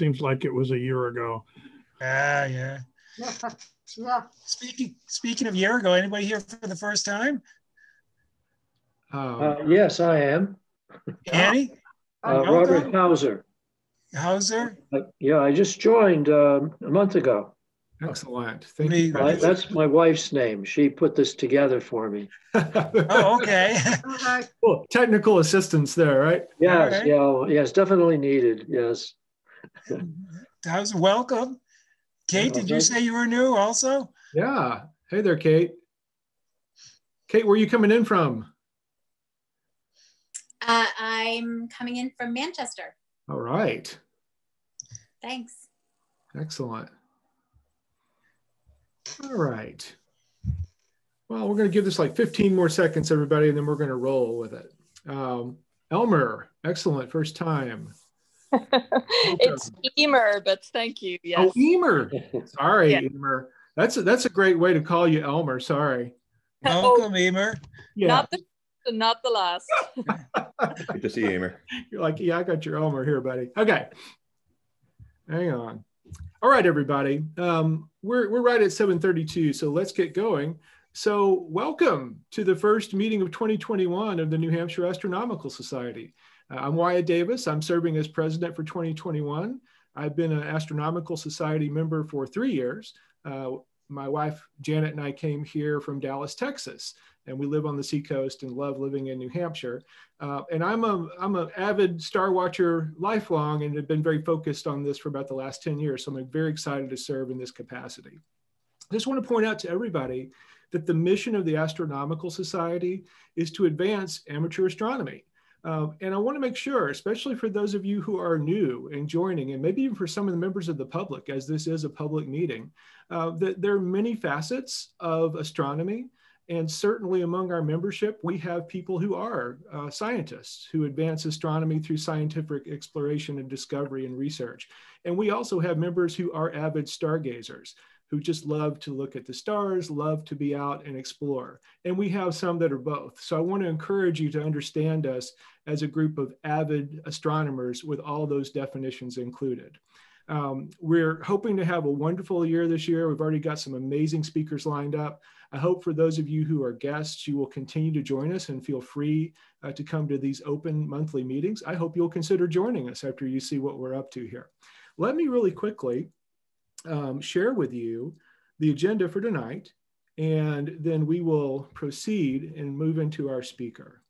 seems like it was a year ago. Ah, yeah. yeah. Speaking speaking of year ago, anybody here for the first time? Um, Uh, yes, I am. Annie Uh, welcome. Roderick Hauser. Hauser? Uh, yeah, I just joined um, a month ago. excellent. Thank Me- you. I, that's my wife's name. She put this together for me. Oh, okay. Okay. Cool. Technical assistance there, right? Yes, right. yeah, yes, definitely needed. Yes. Hauser, welcome. Kate, did you say you were new also? Yeah. Hey there, Kate. Kate, where are you coming in from? Uh, I'm coming in from Manchester. All right. Thanks. Excellent. All right. Well, we're going to give this like 15 more seconds, everybody, and then we're going to roll with it. Um, Elmer, excellent. First time. it's Emer, but thank you. Yes. Oh, Emer. Sorry, Yeah. Emer. That's a, that's a great way to call you Elmer. Sorry. Welcome, Emer. Yeah. Not the not the last. Good to see you, Emer. You're like, yeah, I got your Elmer here, buddy. Okay. Hang on. All right, everybody. Um, we're, we're right at 732, so let's get going. So welcome to the first meeting of 2021 of the New Hampshire Astronomical Society. Uh, I'm Wyatt Davis. I'm serving as president for 2021. I've been an Astronomical Society member for three years. Uh, my wife, Janet, and I came here from Dallas, Texas, and we live on the seacoast and love living in New Hampshire. Uh, and I'm a I'm an avid star watcher lifelong and have been very focused on this for about the last 10 years. So I'm very excited to serve in this capacity. I just want to point out to everybody that the mission of the Astronomical Society is to advance amateur astronomy. Uh, and I want to make sure, especially for those of you who are new and joining, and maybe even for some of the members of the public, as this is a public meeting, uh, that there are many facets of astronomy. And certainly among our membership, we have people who are uh, scientists who advance astronomy through scientific exploration and discovery and research. And we also have members who are avid stargazers who just love to look at the stars, love to be out and explore. And we have some that are both. So I want to encourage you to understand us as a group of avid astronomers with all those definitions included. Um, we're hoping to have a wonderful year this year. We've already got some amazing speakers lined up. I hope for those of you who are guests, you will continue to join us and feel free uh, to come to these open monthly meetings. I hope you'll consider joining us after you see what we're up to here. Let me really quickly um, share with you the agenda for tonight, and then we will proceed and move into our speaker.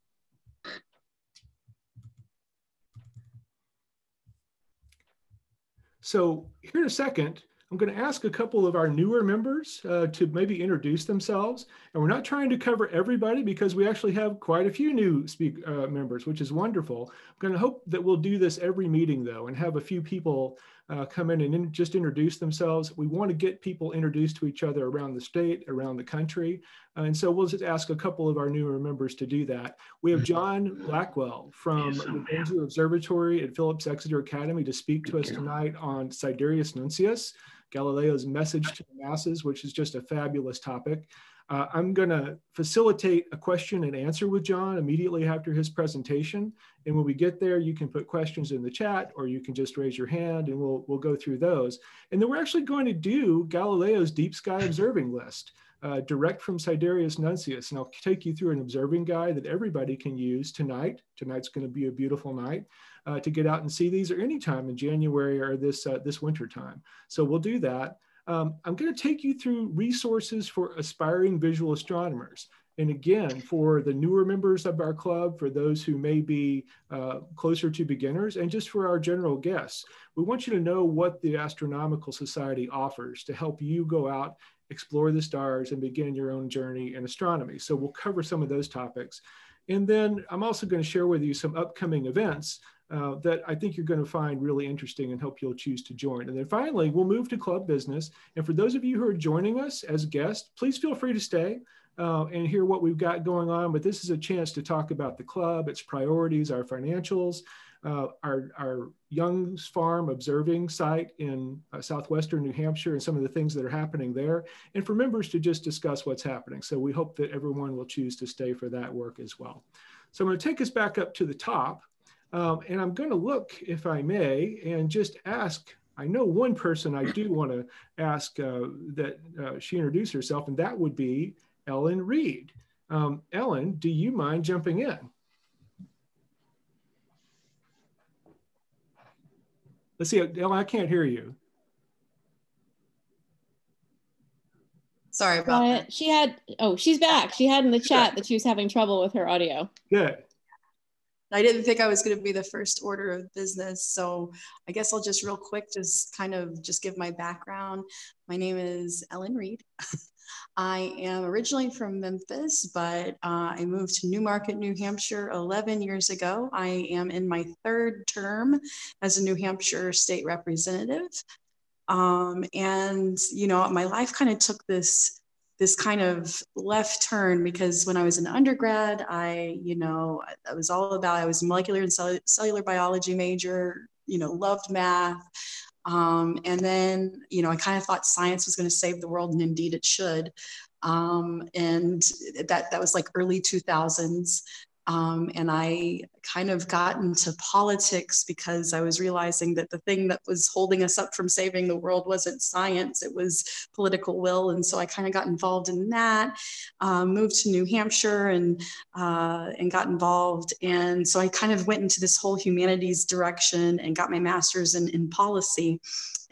So here in a second, I'm going to ask a couple of our newer members uh, to maybe introduce themselves. And we're not trying to cover everybody because we actually have quite a few new speak, uh, members, which is wonderful. I'm going to hope that we'll do this every meeting though and have a few people uh, come in and in, just introduce themselves. We want to get people introduced to each other around the state, around the country. and so we'll just ask a couple of our newer members to do that. We have John Blackwell from the Banzer Observatory at Phillips Exeter Academy to speak to us tonight on Sidereus Nuncius, Galileo's message to the masses, which is just a fabulous topic. Uh, I'm going to facilitate a question and answer with John immediately after his presentation. And when we get there, you can put questions in the chat or you can just raise your hand and we'll, we'll go through those. And then we're actually going to do Galileo's deep sky observing list. Uh, direct from Sidereus Nuncius. And I'll take you through an observing guide that everybody can use tonight. Tonight's going to be a beautiful night uh, to get out and see these or anytime in January or this, uh, this winter time. So we'll do that. Um, I'm going to take you through resources for aspiring visual astronomers. And again, for the newer members of our club, for those who may be uh, closer to beginners, and just for our general guests, we want you to know what the Astronomical Society offers to help you go out, explore the stars, and begin your own journey in astronomy. So we'll cover some of those topics. And then I'm also going to share with you some upcoming events uh, that I think you're going to find really interesting and hope you'll choose to join. And then finally, we'll move to club business. And for those of you who are joining us as guests, please feel free to stay uh, and hear what we've got going on. But this is a chance to talk about the club, its priorities, our financials, uh, our, our Young's Farm observing site in uh, southwestern New Hampshire and some of the things that are happening there, and for members to just discuss what's happening. So we hope that everyone will choose to stay for that work as well. So I'm going to take us back up to the top. Um, and I'm going to look, if I may, and just ask I know one person I do want to ask uh, that uh, she introduce herself, and that would be Ellen Reed. Um, Ellen, do you mind jumping in? Let's see, Ellen, I can't hear you. Sorry about Uh, that. she had, oh, she's back. She had in the chat that she was having trouble with her audio. Good. I didn't think I was going to be the first order of business. So I guess I'll just real quick, just kind of just give my background. My name is Ellen Reed. I am originally from Memphis, but uh, I moved to Newmarket, New Hampshire 11 years ago. I am in my third term as a New Hampshire state representative. Um, and, you know, my life kind of took this this kind of left turn because when I was an undergrad, I, you know, I was all about, I was a molecular and cell- cellular biology major, you know, loved math. Um, and then, you know, I kind of thought science was going to save the world, and indeed it should. Um, and that that was like early 2000s. Um, and I kind of got into politics because I was realizing that the thing that was holding us up from saving the world wasn't science, it was political will. And so I kind of got involved in that, um, moved to New Hampshire and, uh, and got involved. And so I kind of went into this whole humanities direction and got my master's in, in policy.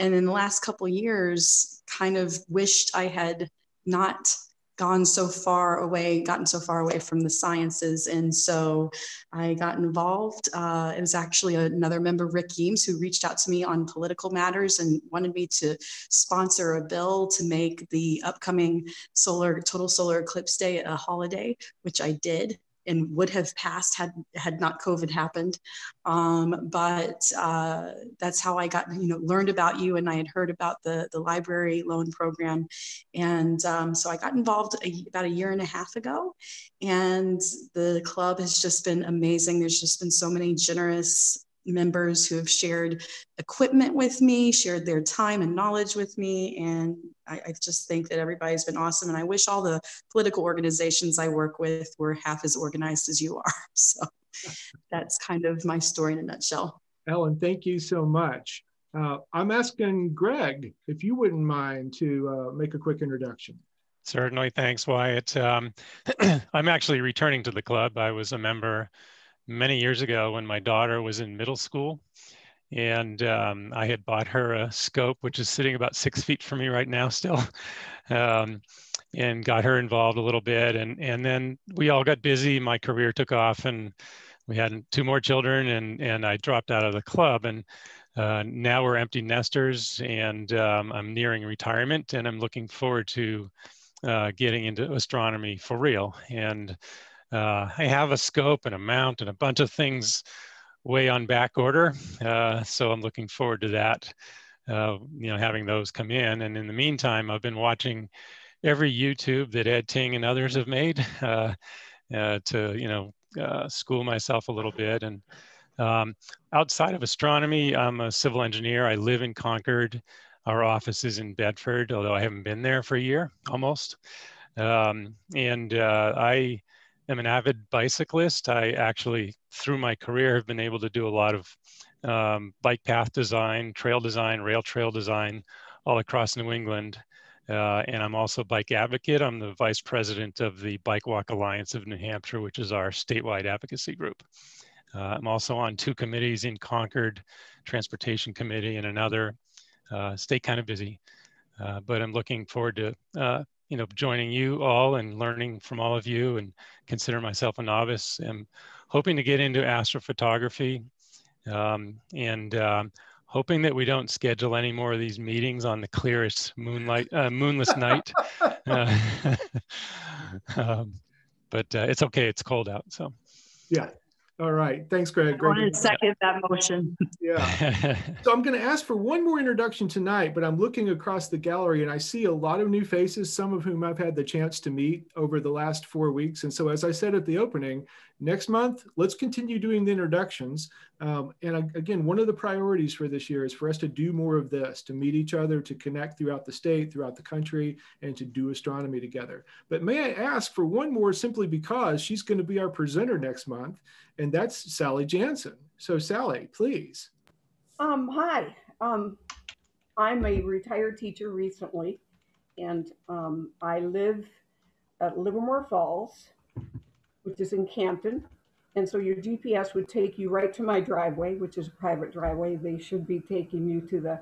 And in the last couple years, kind of wished I had not gone so far away, gotten so far away from the sciences. And so I got involved. Uh, it was actually another member, Rick Eames, who reached out to me on political matters and wanted me to sponsor a bill to make the upcoming solar total solar eclipse day a holiday, which I did and would have passed had had not COVID happened. Um, but uh, that's how I got, you know, learned about you, and I had heard about the the library loan program, and um, so I got involved a, about a year and a half ago, and the club has just been amazing. There's just been so many generous members who have shared equipment with me, shared their time and knowledge with me. And I, I, just think that everybody's been awesome. And I wish all the political organizations I work with were half as organized as you are. So that's kind of my story in a nutshell. Ellen, thank you so much. Uh, I'm asking Greg if you wouldn't mind to uh, make a quick introduction. Certainly. Thanks, Wyatt. Um, I'm actually returning to the club. I was a member many years ago when my daughter was in middle school. And um, I had bought her a scope, which is sitting about six feet from me right now still, um, and got her involved a little bit. And, and then we all got busy. My career took off and we had two more children and, and I dropped out of the club. And uh, now we're empty nesters and um, I'm nearing retirement and I'm looking forward to uh, getting into astronomy for real. And uh, I have a scope and a mount and a bunch of things way on back order. Uh, so I'm looking forward to that, uh, you know, having those come in. And in the meantime, I've been watching every YouTube that Ed Ting and others have made uh, uh, to, you know, uh, school myself a little bit. And um, outside of astronomy, I'm a civil engineer. I live in Concord. Our office is in Bedford, although I haven't been there for a year almost. Um, and I, am an avid bicyclist. I actually, through my career, have been able to do a lot of um, bike path design, trail design, rail trail design all across New England. Uh, and I'm also a bike advocate. I'm the vice president of the Bike Walk Alliance of New Hampshire, which is our statewide advocacy group. Uh, I'm also on two committees in Concord, Transportation Committee and another. Uh, stay kind of busy, uh, but I'm looking forward to uh, you know, joining you all and learning from all of you and consider myself a novice. I'm hoping to get into astrophotography um, and um, hoping that we don't schedule any more of these meetings on the clearest moonlight, uh, moonless night. Uh, um, but uh, it's okay. It's cold out. So. Yeah. All right. Thanks, Greg. I want to second that motion. Yeah. so I'm going to ask for one more introduction tonight, but I'm looking across the gallery and I see a lot of new faces, some of whom I've had the chance to meet over the last four weeks. And so, as I said at the opening, next month, let's continue doing the introductions. Um, and again, one of the priorities for this year is for us to do more of this, to meet each other, to connect throughout the state, throughout the country, and to do astronomy together. But may I ask for one more simply because she's going to be our presenter next month, and that's Sally Jansen. So Sally, please. Um, hi. Um, I'm a retired teacher recently, and um, I live at Livermore Falls, which is in Campton. And so your GPS would take you right to my driveway, which is a private driveway. They should be taking you to the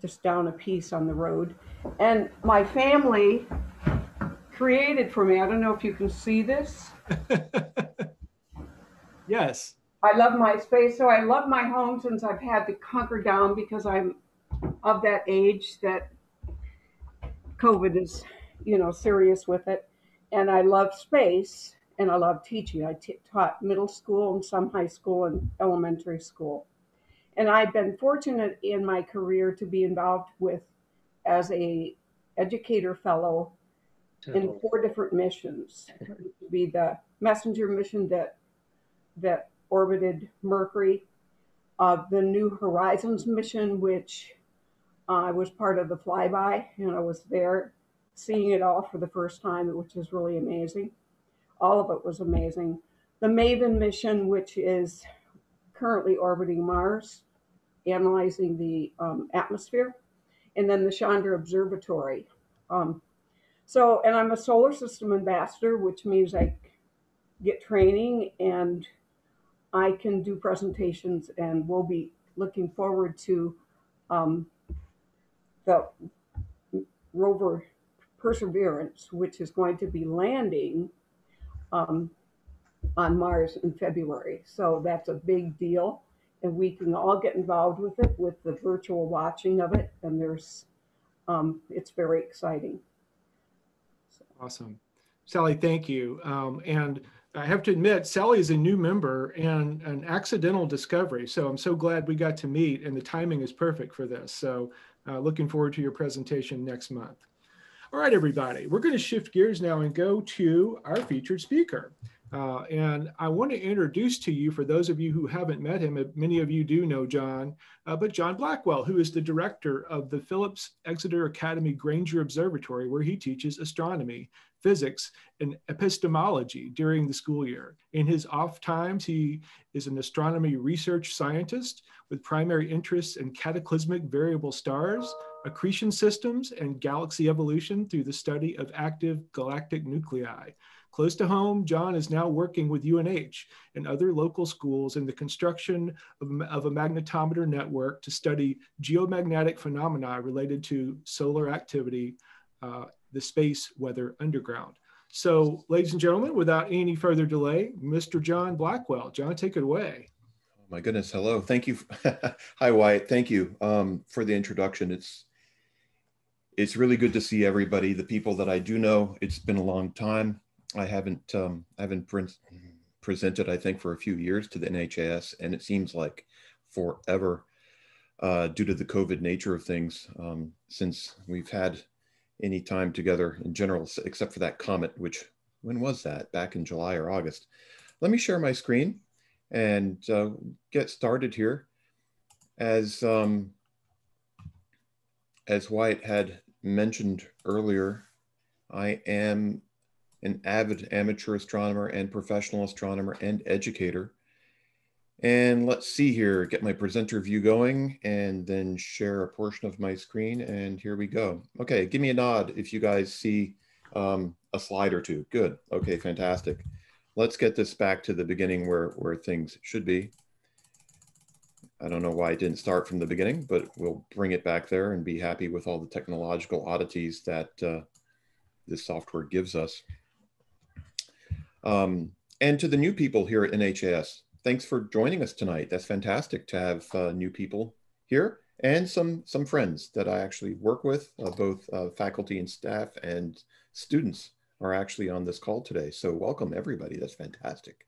just down a piece on the road. And my family created for me, I don't know if you can see this. yes. I love my space. So I love my home since I've had to hunker down because I'm of that age that COVID is, you know, serious with it. And I love space and I love teaching. I t- taught middle school and some high school and elementary school. And I've been fortunate in my career to be involved with as a educator fellow in four different missions. To be the messenger mission that that orbited Mercury, uh, the New Horizons mission, which uh, I was part of the flyby, and I was there seeing it all for the first time, which is really amazing. All of it was amazing. The MAVEN mission, which is currently orbiting Mars, analyzing the um, atmosphere, and then the Chandra Observatory. Um, so, and I'm a solar system ambassador, which means I get training and I can do presentations, and we'll be looking forward to um, the rover Perseverance, which is going to be landing um, on Mars in February. So that's a big deal. And we can all get involved with it with the virtual watching of it. And there's, um, it's very exciting. Awesome. Sally, thank you. Um, and I have to admit, Sally is a new member and an accidental discovery. So I'm so glad we got to meet and the timing is perfect for this. So uh, looking forward to your presentation next month. All right, everybody, we're going to shift gears now and go to our featured speaker. Uh, and I want to introduce to you, for those of you who haven't met him, many of you do know John, uh, but John Blackwell, who is the director of the Phillips Exeter Academy Grainger Observatory, where he teaches astronomy, physics, and epistemology during the school year. In his off times, he is an astronomy research scientist with primary interests in cataclysmic variable stars, accretion systems, and galaxy evolution through the study of active galactic nuclei. Close to home, John is now working with UNH and other local schools in the construction of, of, a magnetometer network to study geomagnetic phenomena related to solar activity, uh, the space weather underground. So, ladies and gentlemen, without any further delay, Mr. John Blackwell. John, take it away. Oh my goodness, hello. Thank you. Hi, Wyatt. Thank you um, for the introduction. It's it's really good to see everybody, the people that I do know. It's been a long time. I haven't um, I haven't pre presented I think for a few years to the NHAS, and it seems like forever uh, due to the COVID nature of things um, since we've had any time together in general, except for that comet, which when was that? Back in July or August. Let me share my screen and uh, get started here. As um, as Wyatt had mentioned earlier, I am an avid amateur astronomer and professional astronomer and educator. And let's see here, get my presenter view going and then share a portion of my screen. And here we go. Okay, give me a nod if you guys see um, a slide or two. Good, okay, fantastic. Let's get this back to the beginning where, where things should be. I don't know why it didn't start from the beginning, but we'll bring it back there and be happy with all the technological oddities that uh, this software gives us. Um, and to the new people here at NHAS, thanks for joining us tonight. That's fantastic to have uh, new people here and some, some friends that I actually work with, uh, both uh, faculty and staff and students are actually on this call today. So welcome everybody, that's fantastic.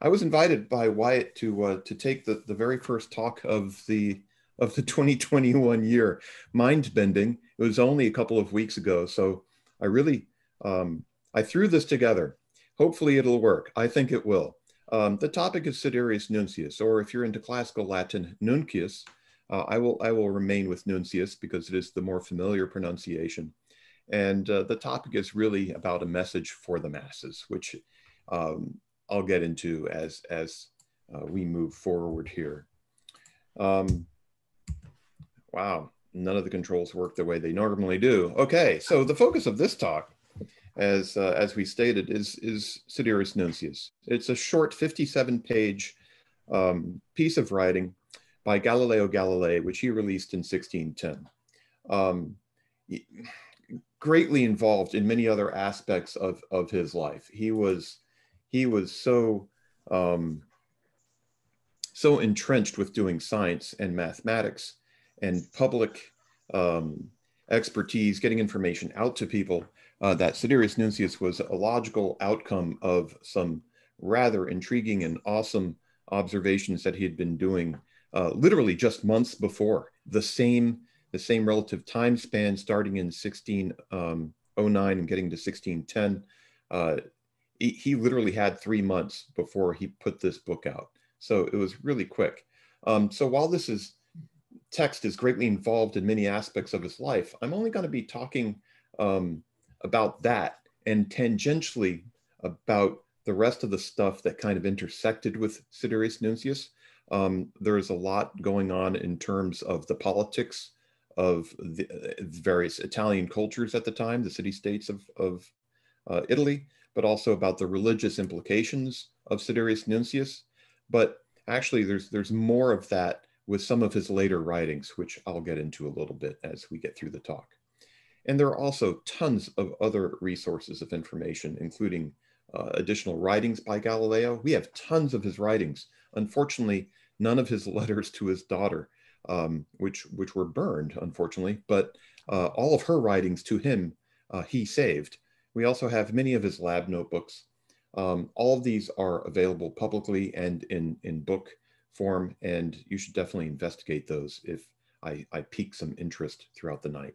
I was invited by Wyatt to, uh, to take the, the very first talk of the, of the 2021 year, mind bending. It was only a couple of weeks ago. So I really, um, I threw this together Hopefully it'll work. I think it will. Um, the topic is Sidereus Nuncius, or if you're into classical Latin, Nuncius. Uh, I will I will remain with Nuncius because it is the more familiar pronunciation. And uh, the topic is really about a message for the masses, which um, I'll get into as as uh, we move forward here. Um, wow, none of the controls work the way they normally do. Okay, so the focus of this talk, as uh, as we stated, is is Sidereus Nuncius. It's a short 57-page um, piece of writing by Galileo Galilei, which he released in 1610. Um, greatly involved in many other aspects of, of his life. He was he was so um, so entrenched with doing science and mathematics and public um, expertise, getting information out to people, uh, that Sidereus Nuncius was a logical outcome of some rather intriguing and awesome observations that he had been doing uh, literally just months before. The same, the same relative time span starting in 1609 um, and getting to 1610. Uh, he, he, literally had three months before he put this book out. So it was really quick. Um, so while this is text is greatly involved in many aspects of his life, I'm only going to be talking um, about that and tangentially about the rest of the stuff that kind of intersected with Sidereus Nuncius. Um, there's a lot going on in terms of the politics of the uh, various Italian cultures at the time, the city states of, of uh, Italy, but also about the religious implications of Sidereus Nuncius. But actually, there's, there's more of that with some of his later writings, which I'll get into a little bit as we get through the talk. And there are also tons of other resources of information, including uh, additional writings by Galileo. We have tons of his writings. Unfortunately, none of his letters to his daughter, um, which, which were burned, unfortunately, but uh, all of her writings to him, uh, he saved. We also have many of his lab notebooks. Um, all of these are available publicly and in, in book form, and you should definitely investigate those if I, I pique some interest throughout the night.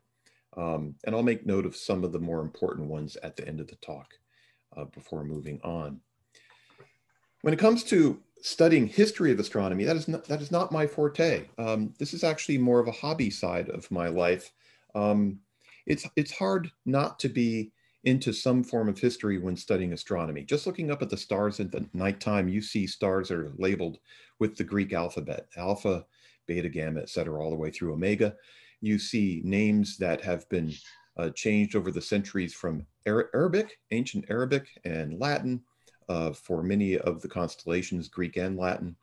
Um, and I'll make note of some of the more important ones at the end of the talk uh, before moving on. When it comes to studying history of astronomy, that is not, that is not my forte. Um, this is actually more of a hobby side of my life. Um, it's, it's hard not to be into some form of history when studying astronomy. Just looking up at the stars at the nighttime, you see stars that are labeled with the Greek alphabet, alpha, beta, gamma, et cetera, all the way through omega. You see names that have been uh, changed over the centuries from Arabic, ancient Arabic and Latin uh, for many of the constellations, Greek and Latin.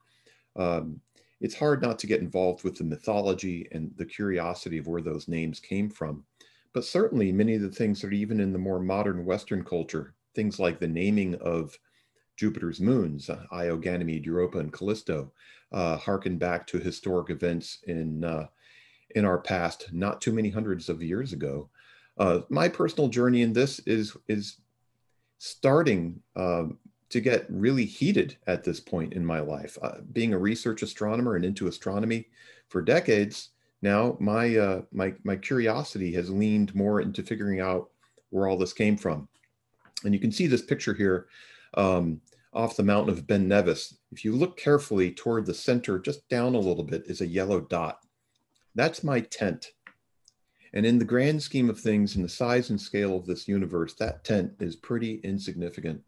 Um, it's hard not to get involved with the mythology and the curiosity of where those names came from. But certainly many of the things that are even in the more modern Western culture, things like the naming of Jupiter's moons, uh, Io, Ganymede, Europa, and Callisto, uh, harken back to historic events in, uh, in our past, not too many hundreds of years ago. Uh, my personal journey in this is, is starting um, to get really heated at this point in my life. Uh, being a research astronomer and into astronomy for decades, now my uh, my my curiosity has leaned more into figuring out where all this came from. And you can see this picture here um, off the mountain of Ben Nevis. If you look carefully toward the center, just down a little bit, is a yellow dot. That's my tent. And in the grand scheme of things, in the size and scale of this universe, that tent is pretty insignificant.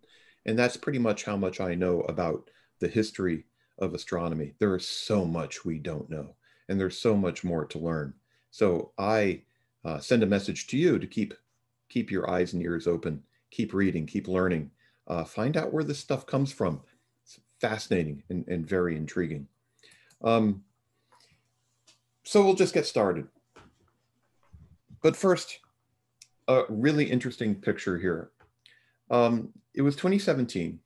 And that's pretty much how much I know about the history of astronomy. There is so much we don't know and there's so much more to learn. So I uh, send a message to you to keep keep your eyes and ears open, keep reading, keep learning, uh, find out where this stuff comes from. It's fascinating and, and very intriguing. Um, so we'll just get started. But first, a really interesting picture here. Um, it was 2017.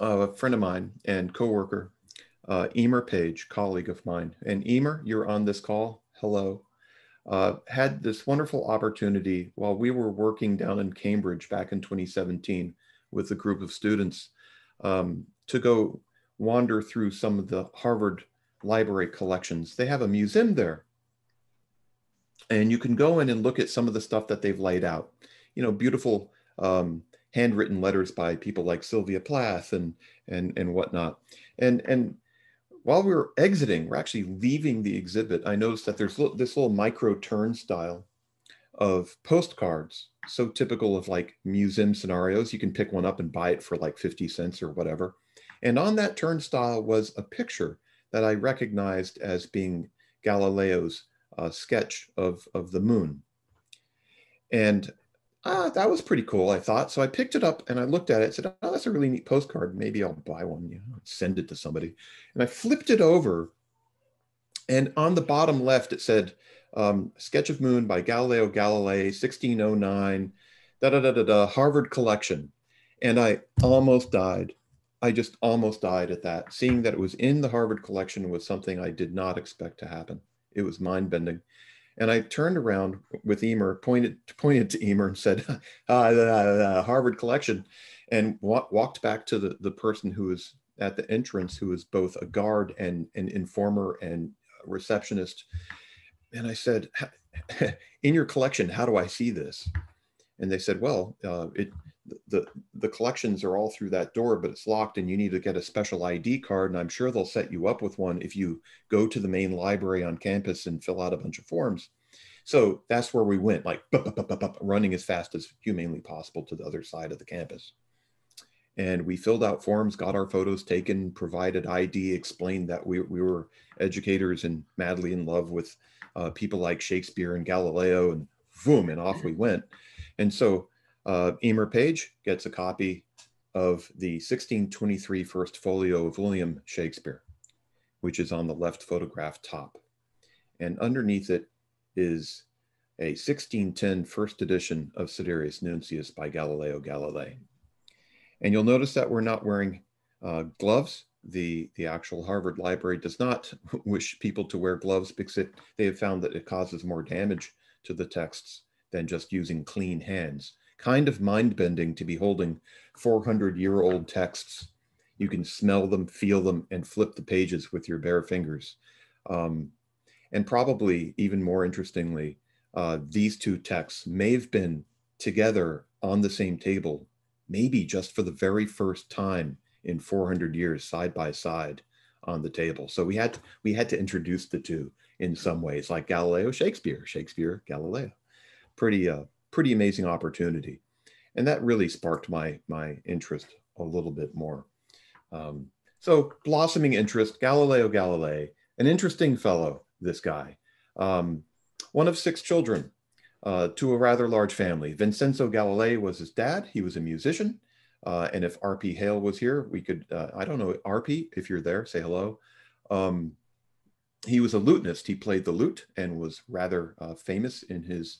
a friend of mine and coworker uh, Emer Page, colleague of mine. And Emer, you're on this call. Hello. Uh, had this wonderful opportunity while we were working down in Cambridge back in 2017 with a group of students um, to go wander through some of the Harvard Library collections. They have a museum there. And you can go in and look at some of the stuff that they've laid out. You know, beautiful um, handwritten letters by people like Sylvia Plath and and and whatnot. And and while we were exiting, we're actually leaving the exhibit, I noticed that there's this little micro turnstile of postcards, so typical of like museum scenarios. You can pick one up and buy it for like 50 cents or whatever. And on that turnstile was a picture that I recognized as being Galileo's uh, sketch of, of the moon. And uh, that was pretty cool, I thought. So I picked it up and I looked at it said, oh, that's a really neat postcard. Maybe I'll buy one, you know, send it to somebody. And I flipped it over. And on the bottom left, it said, um, Sketch of Moon by Galileo Galilei, 1609, da da da da da, Harvard collection. And I almost died. I just almost died at that. Seeing that it was in the Harvard collection was something I did not expect to happen. It was mind bending. And I turned around with Emer, pointed pointed to Emer, and said, uh, uh, "Harvard collection," and wa- walked back to the the person who was at the entrance, who was both a guard and an informer and receptionist. And I said, "In your collection, how do I see this?" And they said, "Well, uh, it the the collections are all through that door, but it's locked, and you need to get a special ID card. And I'm sure they'll set you up with one if you go to the main library on campus and fill out a bunch of forms." So that's where we went, like bup, bup, bup, running as fast as humanly possible to the other side of the campus. And we filled out forms, got our photos taken, provided ID, explained that we, we were educators and madly in love with uh, people like Shakespeare and Galileo, and boom, and off we went. And so uh, Emer Page gets a copy of the 1623 First Folio of William Shakespeare, which is on the left photograph top. And underneath it is a 1610 first edition of Sidereus Nuncius by Galileo Galilei. And you'll notice that we're not wearing uh, gloves. The, the actual Harvard Library does not wish people to wear gloves because it, they have found that it causes more damage to the texts than just using clean hands. Kind of mind bending to be holding 400 year old texts. You can smell them, feel them, and flip the pages with your bare fingers. Um, and probably even more interestingly, uh, these two texts may have been together on the same table, maybe just for the very first time in 400 years, side by side on the table. So we had to, we had to introduce the two in some ways, like Galileo, Shakespeare, Shakespeare, Galileo. Pretty uh, pretty amazing opportunity, and that really sparked my my interest a little bit more. Um, so blossoming interest, Galileo Galilei, an interesting fellow, this guy. Um, one of six children uh, to a rather large family. Vincenzo Galilei was his dad. He was a musician. Uh, and if RP Hale was here, we could, uh, I don't know, RP, if you're there, say hello. Um, he was a lutenist. He played the lute and was rather uh, famous in his,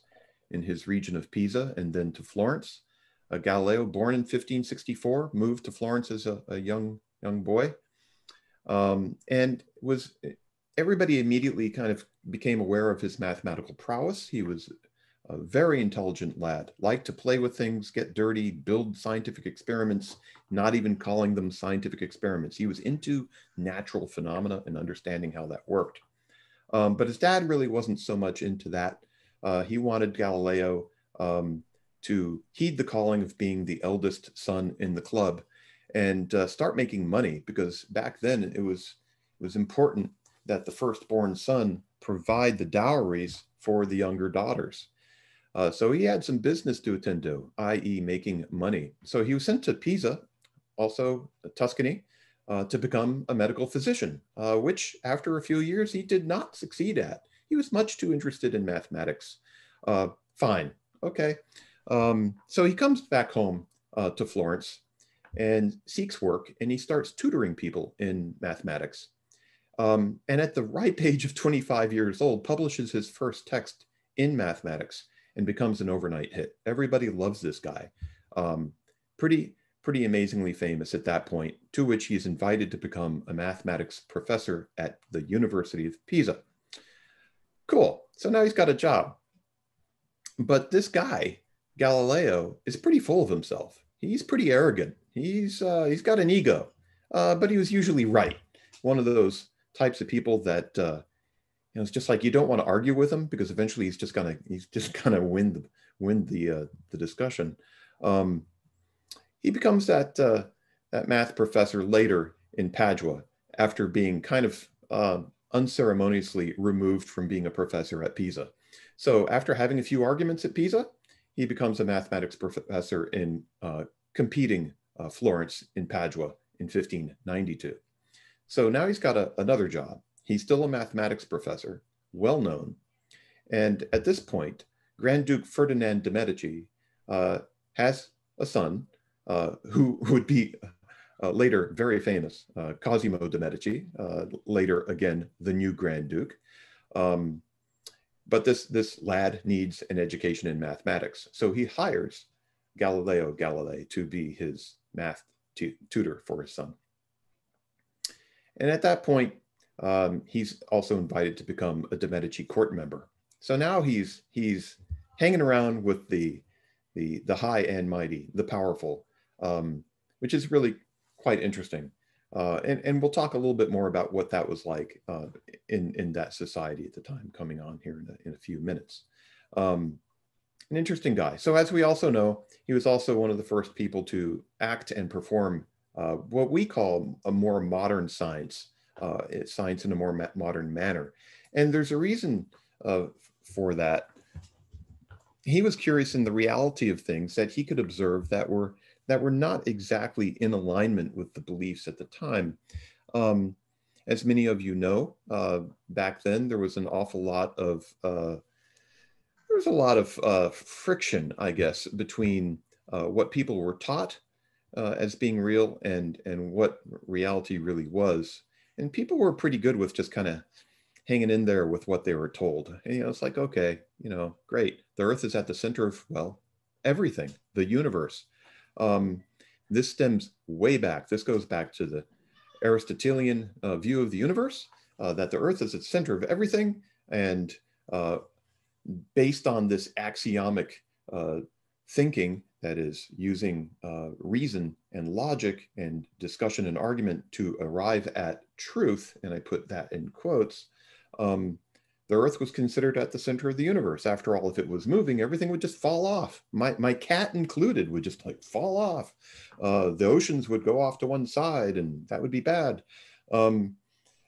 in his region of Pisa and then to Florence. Uh, Galileo, born in 1564, moved to Florence as a, a young, young boy um, and was everybody immediately kind of became aware of his mathematical prowess. He was a very intelligent lad, liked to play with things, get dirty, build scientific experiments, not even calling them scientific experiments. He was into natural phenomena and understanding how that worked. Um, but his dad really wasn't so much into that. Uh, he wanted Galileo um, to heed the calling of being the eldest son in the club and uh, start making money because back then it was it was important that the firstborn son provide the dowries for the younger daughters. Uh, so he had some business to attend to, i.e., making money. So he was sent to Pisa, also Tuscany, uh, to become a medical physician, uh, which after a few years he did not succeed at. He was much too interested in mathematics. Uh, fine, okay. Um, so he comes back home uh, to Florence and seeks work, and he starts tutoring people in mathematics. Um, and at the ripe age of 25 years old, publishes his first text in mathematics and becomes an overnight hit. Everybody loves this guy. Um, pretty, pretty amazingly famous at that point, to which he's invited to become a mathematics professor at the University of Pisa. Cool. So now he's got a job. But this guy, Galileo, is pretty full of himself. He's pretty arrogant. He's uh, he's got an ego, uh, but he was usually right. One of those types of people that uh, you know it's just like you don't want to argue with him because eventually he's just gonna he's just gonna win the win the uh, the discussion. Um, he becomes that uh, that math professor later in Padua after being kind of uh, unceremoniously removed from being a professor at Pisa. So after having a few arguments at Pisa, he becomes a mathematics professor in uh, competing uh, Florence in Padua in 1592. So now he's got a, another job. He's still a mathematics professor, well known, And at this point, Grand Duke Ferdinand de' Medici uh, has a son uh, who would be uh, later very famous, uh, Cosimo de' Medici, uh, later again, the new Grand Duke. Um, but this, this lad needs an education in mathematics. So he hires Galileo Galilei to be his math tutor for his son. And at that point, um, he's also invited to become a de Medici court member. So now he's he's hanging around with the the the high and mighty, the powerful, um, which is really quite interesting. Uh, and, and we'll talk a little bit more about what that was like uh, in, in that society at the time coming on here in a, in a few minutes. Um, an interesting guy. So as we also know, he was also one of the first people to act and perform uh, what we call a more modern science, uh, science in a more ma modern manner. And there's a reason uh, for that. He was curious in the reality of things that he could observe that were that were not exactly in alignment with the beliefs at the time. Um, as many of you know, uh, back then there was an awful lot of uh, there was a lot of uh, friction, I guess, between uh, what people were taught uh, as being real and and what reality really was. And people were pretty good with just kind of hanging in there with what they were told. And, you know, it's like, okay, you know, great. The Earth is at the center of well, everything, the universe. Um, this stems way back. This goes back to the Aristotelian uh, view of the universe, uh, that the Earth is at the center of everything, and uh, based on this axiomatic uh, thinking that is using uh, reason and logic and discussion and argument to arrive at truth, and I put that in quotes, um, the earth was considered at the center of the universe. After all, if it was moving, everything would just fall off. My, my cat included would just like fall off. Uh, the oceans would go off to one side and that would be bad. Um,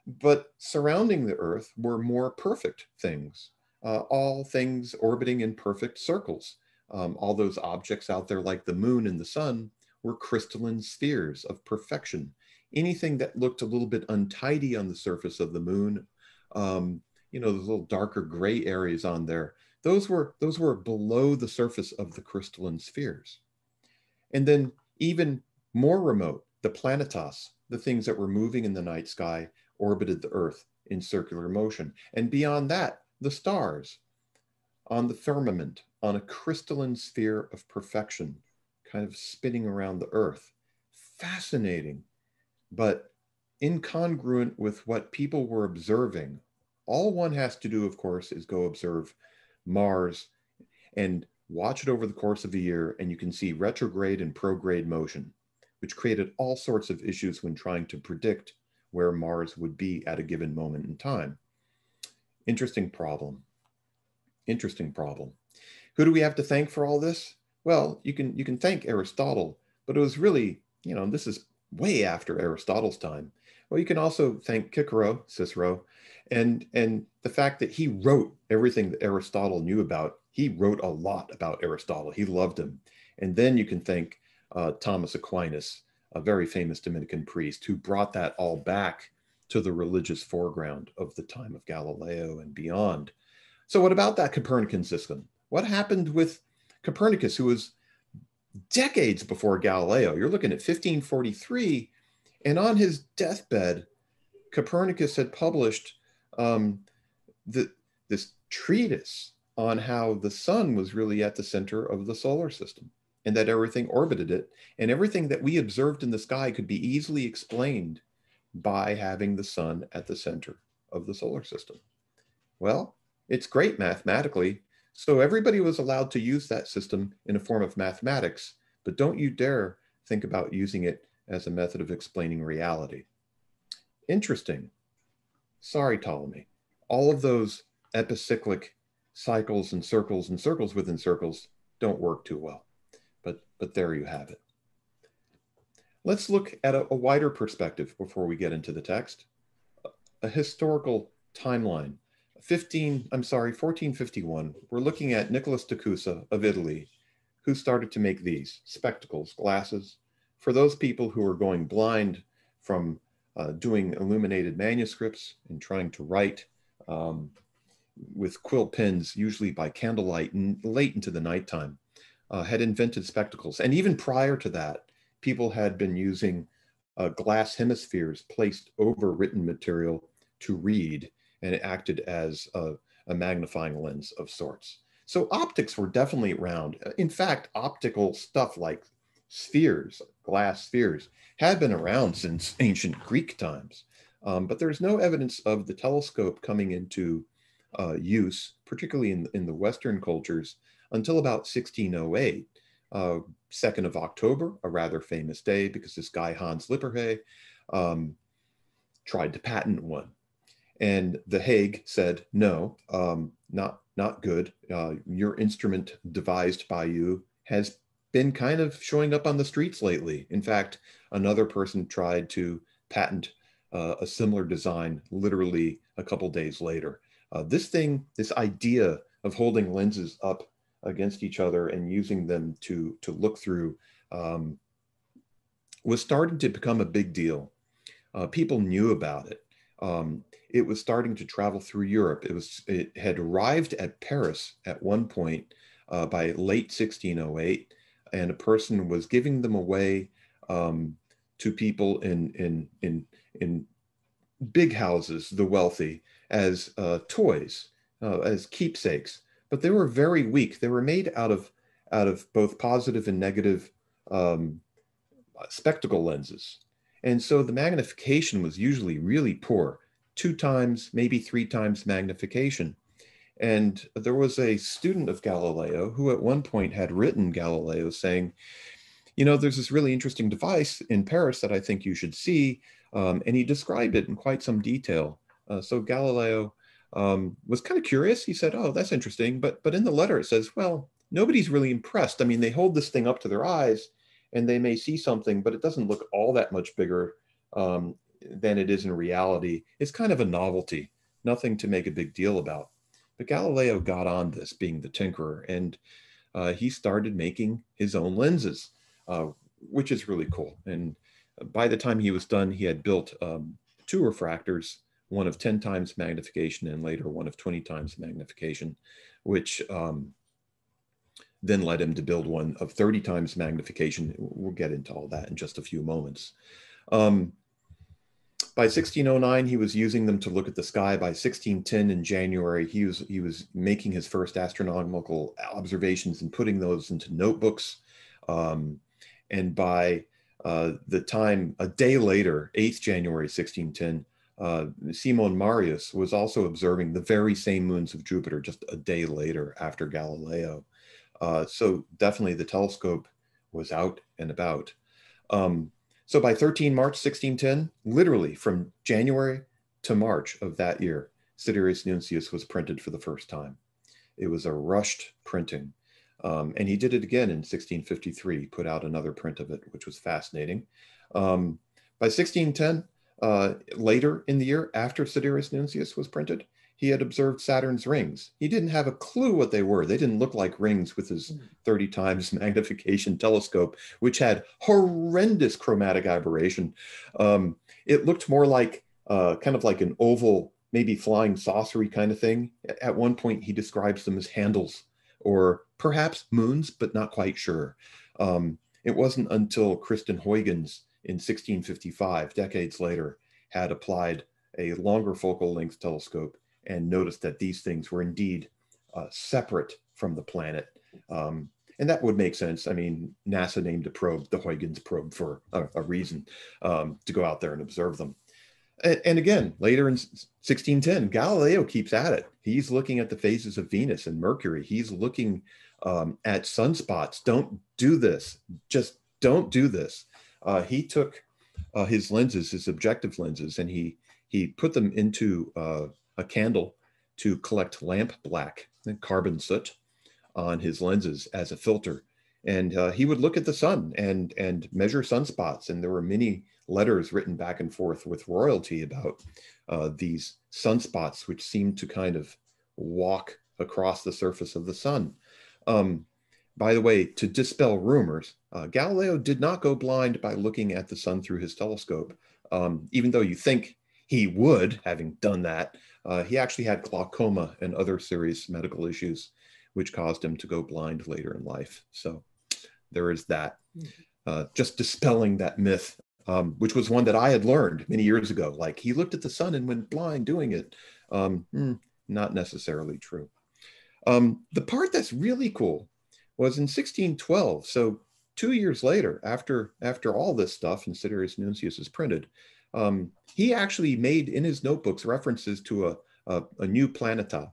but surrounding the earth were more perfect things, uh, all things orbiting in perfect circles. Um, all those objects out there like the moon and the sun were crystalline spheres of perfection. Anything that looked a little bit untidy on the surface of the moon um, you know, those little darker gray areas on there, those were, those were below the surface of the crystalline spheres. And then even more remote, the planetas, the things that were moving in the night sky, orbited the Earth in circular motion. And beyond that, the stars on the firmament, on a crystalline sphere of perfection, kind of spinning around the Earth. Fascinating, but incongruent with what people were observing all one has to do, of course, is go observe Mars and watch it over the course of a year, and you can see retrograde and prograde motion, which created all sorts of issues when trying to predict where Mars would be at a given moment in time. Interesting problem. Interesting problem. Who do we have to thank for all this? Well, you can you can thank Aristotle, but it was really, you know, this is way after Aristotle's time. Well, you can also thank Cicero, Cicero, and and the fact that he wrote everything that aristotle knew about he wrote a lot about aristotle. He loved him. And then you can thank uh, thomas aquinas a very famous dominican priest who brought that all back to the religious foreground of the time of galileo and beyond. So what about that copernican system? What happened with copernicus who was decades before galileo? You're looking at 1543 and on his deathbed copernicus had published um, the, this treatise on how the sun was really at the center of the solar system and that everything orbited it. And everything that we observed in the sky could be easily explained by having the sun at the center of the solar system. Well, it's great mathematically. So everybody was allowed to use that system in a form of mathematics, but don't you dare think about using it as a method of explaining reality. Interesting. Sorry, Ptolemy. All of those epicyclic cycles and circles and circles within circles don't work too well. But, but there you have it. Let's look at a, a wider perspective before we get into the text. A, a historical timeline. 15, I'm sorry, 1451, we're looking at Nicholas de Cusa of Italy, who started to make these spectacles, glasses, for those people who are going blind from uh, doing illuminated manuscripts and trying to write um, with quill pens, usually by candlelight and late into the nighttime, uh, had invented spectacles. And even prior to that, people had been using uh, glass hemispheres placed over written material to read, and it acted as a, a magnifying lens of sorts. So optics were definitely around. In fact, optical stuff like spheres, glass spheres, had been around since ancient Greek times. Um, but there's no evidence of the telescope coming into uh, use, particularly in, in the Western cultures, until about 1608. Uh, 2nd of October, a rather famous day because this guy, Hans Lippershey, um, tried to patent one. And The Hague said, no, um, not, not good. Uh, your instrument devised by you has been kind of showing up on the streets lately. In fact, another person tried to patent uh, a similar design literally a couple days later. Uh, this thing, this idea of holding lenses up against each other and using them to, to look through um, was starting to become a big deal. Uh, people knew about it. Um, it was starting to travel through Europe. It was it had arrived at Paris at one point uh, by late 1608, and a person was giving them away um, to people in in in in big houses, the wealthy, as uh, toys, uh, as keepsakes. But they were very weak. They were made out of out of both positive and negative um, spectacle lenses, and so the magnification was usually really poor, two times, maybe three times magnification. And there was a student of Galileo who at one point had written Galileo saying, you know, there's this really interesting device in Paris that I think you should see. Um, and he described it in quite some detail. Uh, so Galileo um, was kind of curious. He said, oh, that's interesting. But, but in the letter, it says, well, nobody's really impressed. I mean, they hold this thing up to their eyes and they may see something, but it doesn't look all that much bigger um, than it is in reality. It's kind of a novelty, nothing to make a big deal about. But Galileo got on this, being the tinkerer, and uh, he started making his own lenses, uh, which is really cool. And by the time he was done, he had built um, two refractors, one of 10 times magnification and later one of 20 times magnification, which um, then led him to build one of 30 times magnification. We'll get into all that in just a few moments. Um, by 1609, he was using them to look at the sky. By 1610, in January, he was he was making his first astronomical observations and putting those into notebooks. Um, and by uh, the time a day later, 8th January 1610, uh, Simon Marius was also observing the very same moons of Jupiter just a day later after Galileo. Uh, so definitely the telescope was out and about. Um, so by 13 March 1610, literally from January to March of that year, Sidereus Nuncius was printed for the first time. It was a rushed printing. Um, and he did it again in 1653, put out another print of it, which was fascinating. Um, by 1610, uh, later in the year after Sidereus Nuncius was printed, he had observed Saturn's rings. He didn't have a clue what they were. They didn't look like rings with his 30 times magnification telescope, which had horrendous chromatic aberration. Um, it looked more like uh, kind of like an oval, maybe flying saucery kind of thing. At one point, he describes them as handles or perhaps moons, but not quite sure. Um, it wasn't until Christian Huygens in 1655, decades later, had applied a longer focal length telescope and noticed that these things were indeed uh, separate from the planet. Um, and that would make sense. I mean, NASA named a probe the Huygens probe for a, a reason um, to go out there and observe them. And, and, again, later in 1610, Galileo keeps at it. He's looking at the phases of Venus and Mercury. He's looking um, at sunspots. Don't do this. Just don't do this. Uh, he took uh, his lenses, his objective lenses, and he he put them into uh, a candle to collect lamp black and carbon soot on his lenses as a filter. And uh, he would look at the sun and, and measure sunspots. And there were many letters written back and forth with royalty about uh, these sunspots, which seemed to kind of walk across the surface of the sun. Um, by the way, to dispel rumors, uh, Galileo did not go blind by looking at the sun through his telescope. Um, even though you think he would, having done that, Uh, he actually had glaucoma and other serious medical issues, which caused him to go blind later in life. So there is that. Uh, just dispelling that myth, um, which was one that I had learned many years ago. Like he looked at the sun and went blind doing it. Um, hmm, not necessarily true. Um, the part that's really cool was in 1612. So two years later, after after all this stuff and Sidereus Nuncius is printed, um, he actually made in his notebooks references to a, a, a new planeta,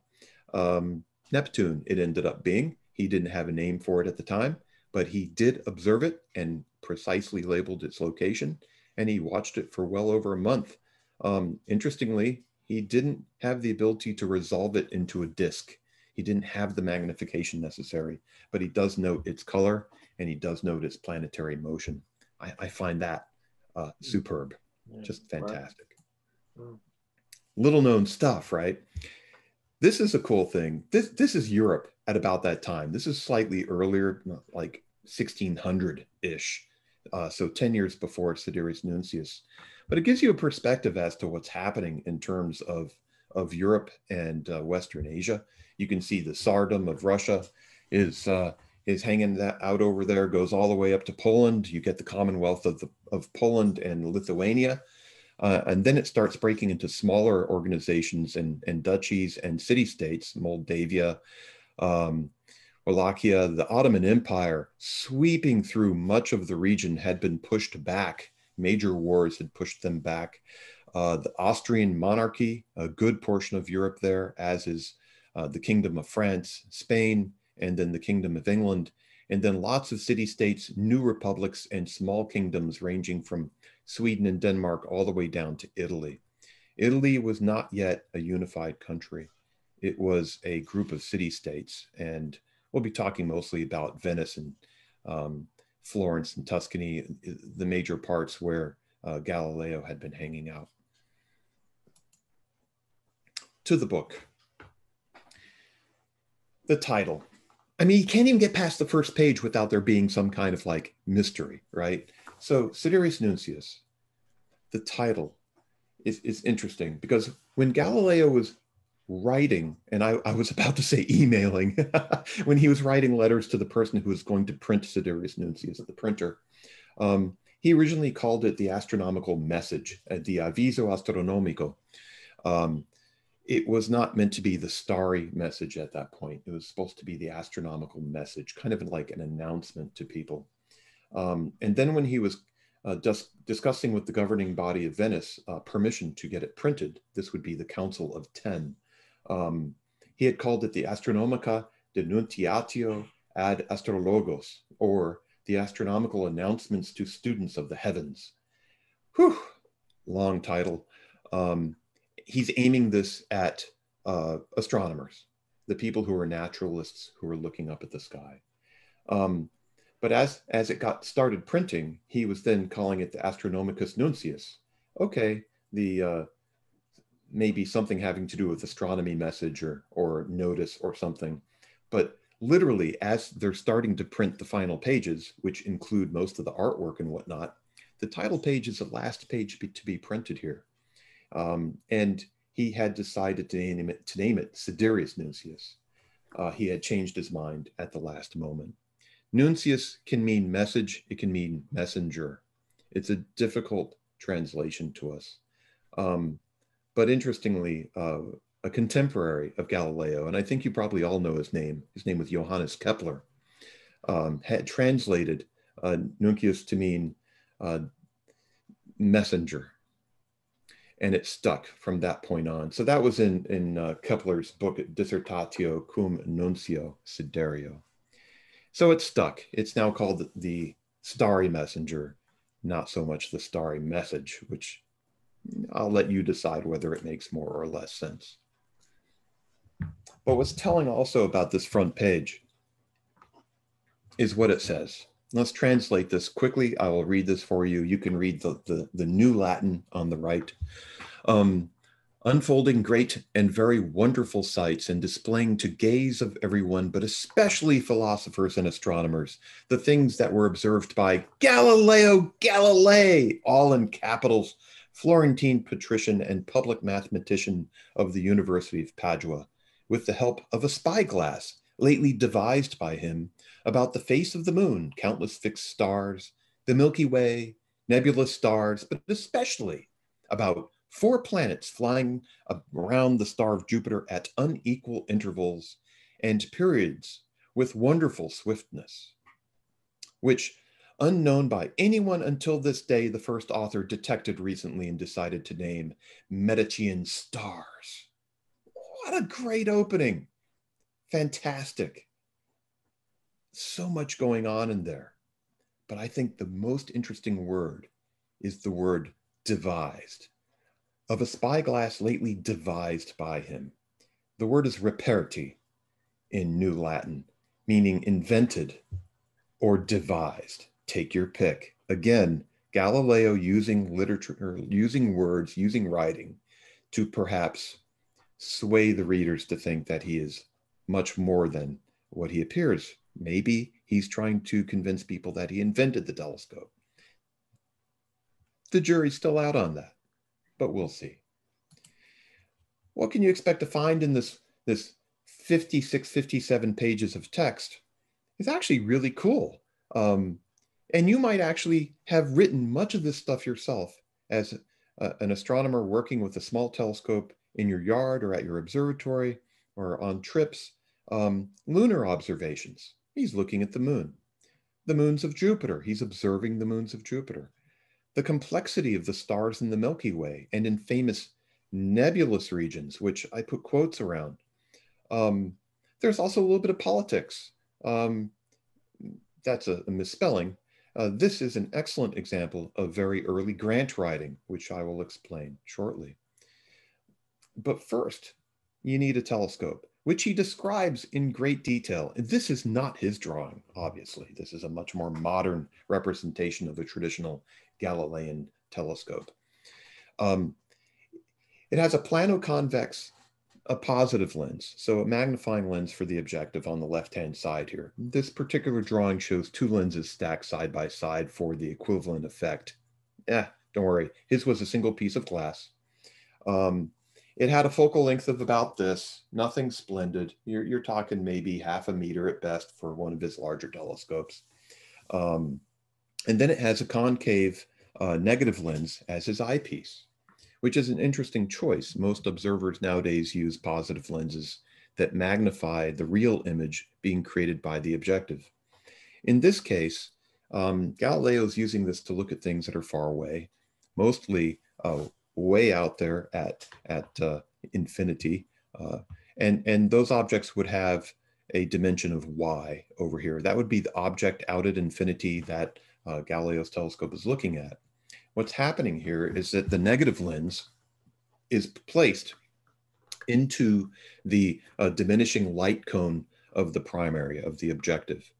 um, Neptune, it ended up being. He didn't have a name for it at the time, but he did observe it and precisely labeled its location, and he watched it for well over a month. Um, interestingly, he didn't have the ability to resolve it into a disk. He didn't have the magnification necessary, but he does note its color and he does note its planetary motion. I, I find that uh, superb, just fantastic. Little known stuff, right? This is a cool thing. This this is Europe at about that time. This is slightly earlier, like 1600 ish. Uh, so 10 years before Sidereus Nuncius. But it gives you a perspective as to what's happening in terms of, of Europe and uh, Western Asia. You can see the Tsardom of Russia is, uh, is hanging that out over there, goes all the way up to Poland. You get the Commonwealth of, the, of Poland and Lithuania. Uh, and then it starts breaking into smaller organizations and, and duchies and city states, Moldavia, um, Wallachia, the Ottoman Empire, sweeping through much of the region, had been pushed back. Major wars had pushed them back. Uh, the Austrian monarchy, a good portion of Europe there, as is uh, the Kingdom of France, Spain, and then the Kingdom of England, and then lots of city states, new republics, and small kingdoms ranging from Sweden and Denmark all the way down to Italy. Italy was not yet a unified country. It was a group of city states, and we'll be talking mostly about Venice and um, Florence and Tuscany, the major parts where uh, Galileo had been hanging out. To the book. The title. I mean, you can't even get past the first page without there being some kind of like mystery, right? So, Sidereus Nuncius, the title is, is interesting because when Galileo was writing, and I, I, was about to say emailing, when he was writing letters to the person who was going to print Sidereus Nuncius at the printer, um, he originally called it the astronomical message, uh, the aviso astronomico. Um, it was not meant to be the starry message at that point. It was supposed to be the astronomical message, kind of like an announcement to people. Um, and then when he was uh, just discussing with the governing body of Venice uh, permission to get it printed, this would be the Council of Ten. Um, he had called it the Astronomica Denuntiatio ad Astrologos, or the astronomical announcements to students of the heavens. Whew, long title. Um, he's aiming this at uh, astronomers, the people who are naturalists who are looking up at the sky. Um, but as, as it got started printing, he was then calling it the Astronomicus Nuncius. Okay, the uh, maybe something having to do with astronomy message or, or notice or something. But literally, as they're starting to print the final pages, which include most of the artwork and whatnot, the title page is the last page be, to be printed here. Um, and he had decided to name it, to name it Sidereus Nuncius. Uh, he had changed his mind at the last moment. Nuncius can mean message, it can mean messenger. It's a difficult translation to us. Um, but interestingly, uh, a contemporary of Galileo, and I think you probably all know his name, his name was Johannes Kepler, um, had translated uh, Nuncius to mean uh, messenger. And it stuck from that point on. So that was in, in uh, Kepler's book, Dissertatio cum Nuncio Siderio. So it stuck. It's now called the starry messenger, not so much the starry message, which I'll let you decide whether it makes more or less sense. But what's telling also about this front page is what it says. Let's translate this quickly. I will read this for you. You can read the, the, the new Latin on the right. Um, unfolding great and very wonderful sights and displaying to gaze of everyone, but especially philosophers and astronomers, the things that were observed by Galileo Galilei, all in capitals, Florentine patrician and public mathematician of the University of Padua, with the help of a spyglass lately devised by him about the face of the moon, countless fixed stars, the Milky Way, nebulous stars, but especially about four planets flying around the star of Jupiter at unequal intervals and periods with wonderful swiftness, which, unknown by anyone until this day, the first author detected recently and decided to name Medicean stars. What a great opening! Fantastic. So much going on in there. But I think the most interesting word is the word devised. Of a spyglass lately devised by him. The word is reperti in New Latin, meaning invented or devised. Take your pick. Again, Galileo using literature, using words, using writing to perhaps sway the readers to think that he is much more than what he appears. Maybe he's trying to convince people that he invented the telescope. The jury's still out on that, but we'll see. What can you expect to find in this, this 56, 57 pages of text? It's actually really cool. Um, and you might actually have written much of this stuff yourself as a, an astronomer working with a small telescope in your yard or at your observatory or on trips. Um, lunar observations. He's looking at the moon. The moons of Jupiter. He's observing the moons of Jupiter. The complexity of the stars in the Milky Way and in famous nebulous regions, which I put quotes around. Um, there's also a little bit of politics. Um, that's a, a misspelling. Uh, this is an excellent example of very early grant writing, which I will explain shortly. But first, you need a telescope, which he describes in great detail. This is not his drawing, obviously. This is a much more modern representation of the traditional Galilean telescope. Um, it has a plano-convex, a positive lens, so a magnifying lens for the objective on the left-hand side here. This particular drawing shows two lenses stacked side by side for the equivalent effect. Eh, don't worry, his was a single piece of glass. Um, it had a focal length of about this, nothing splendid. You're, you're talking maybe half a meter at best for one of his larger telescopes. Um, and then it has a concave uh, negative lens as his eyepiece which is an interesting choice. Most observers nowadays use positive lenses that magnify the real image being created by the objective. In this case, um, Galileo is using this to look at things that are far away, mostly uh, way out there at, at uh, infinity. Uh, and, and those objects would have a dimension of y over here. That would be the object out at infinity that uh, Galileo's telescope is looking at. What's happening here is that the negative lens is placed into the uh, diminishing light cone of the primary, of the objective.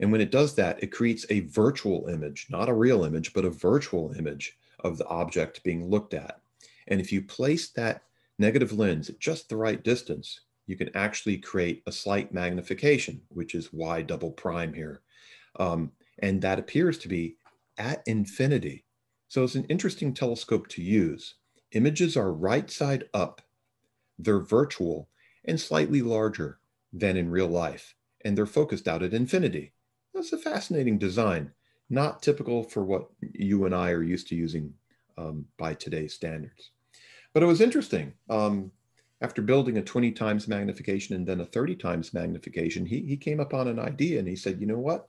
And when it does that, it creates a virtual image, not a real image, but a virtual image of the object being looked at. And if you place that negative lens at just the right distance, you can actually create a slight magnification, which is y double prime here. Um, and that appears to be at infinity. So it's an interesting telescope to use. Images are right side up, they're virtual and slightly larger than in real life, and they're focused out at infinity. That's a fascinating design, not typical for what you and I are used to using um, by today's standards. But it was interesting. Um, after building a 20 times magnification and then a 30 times magnification, he, he came upon an idea and he said, you know what?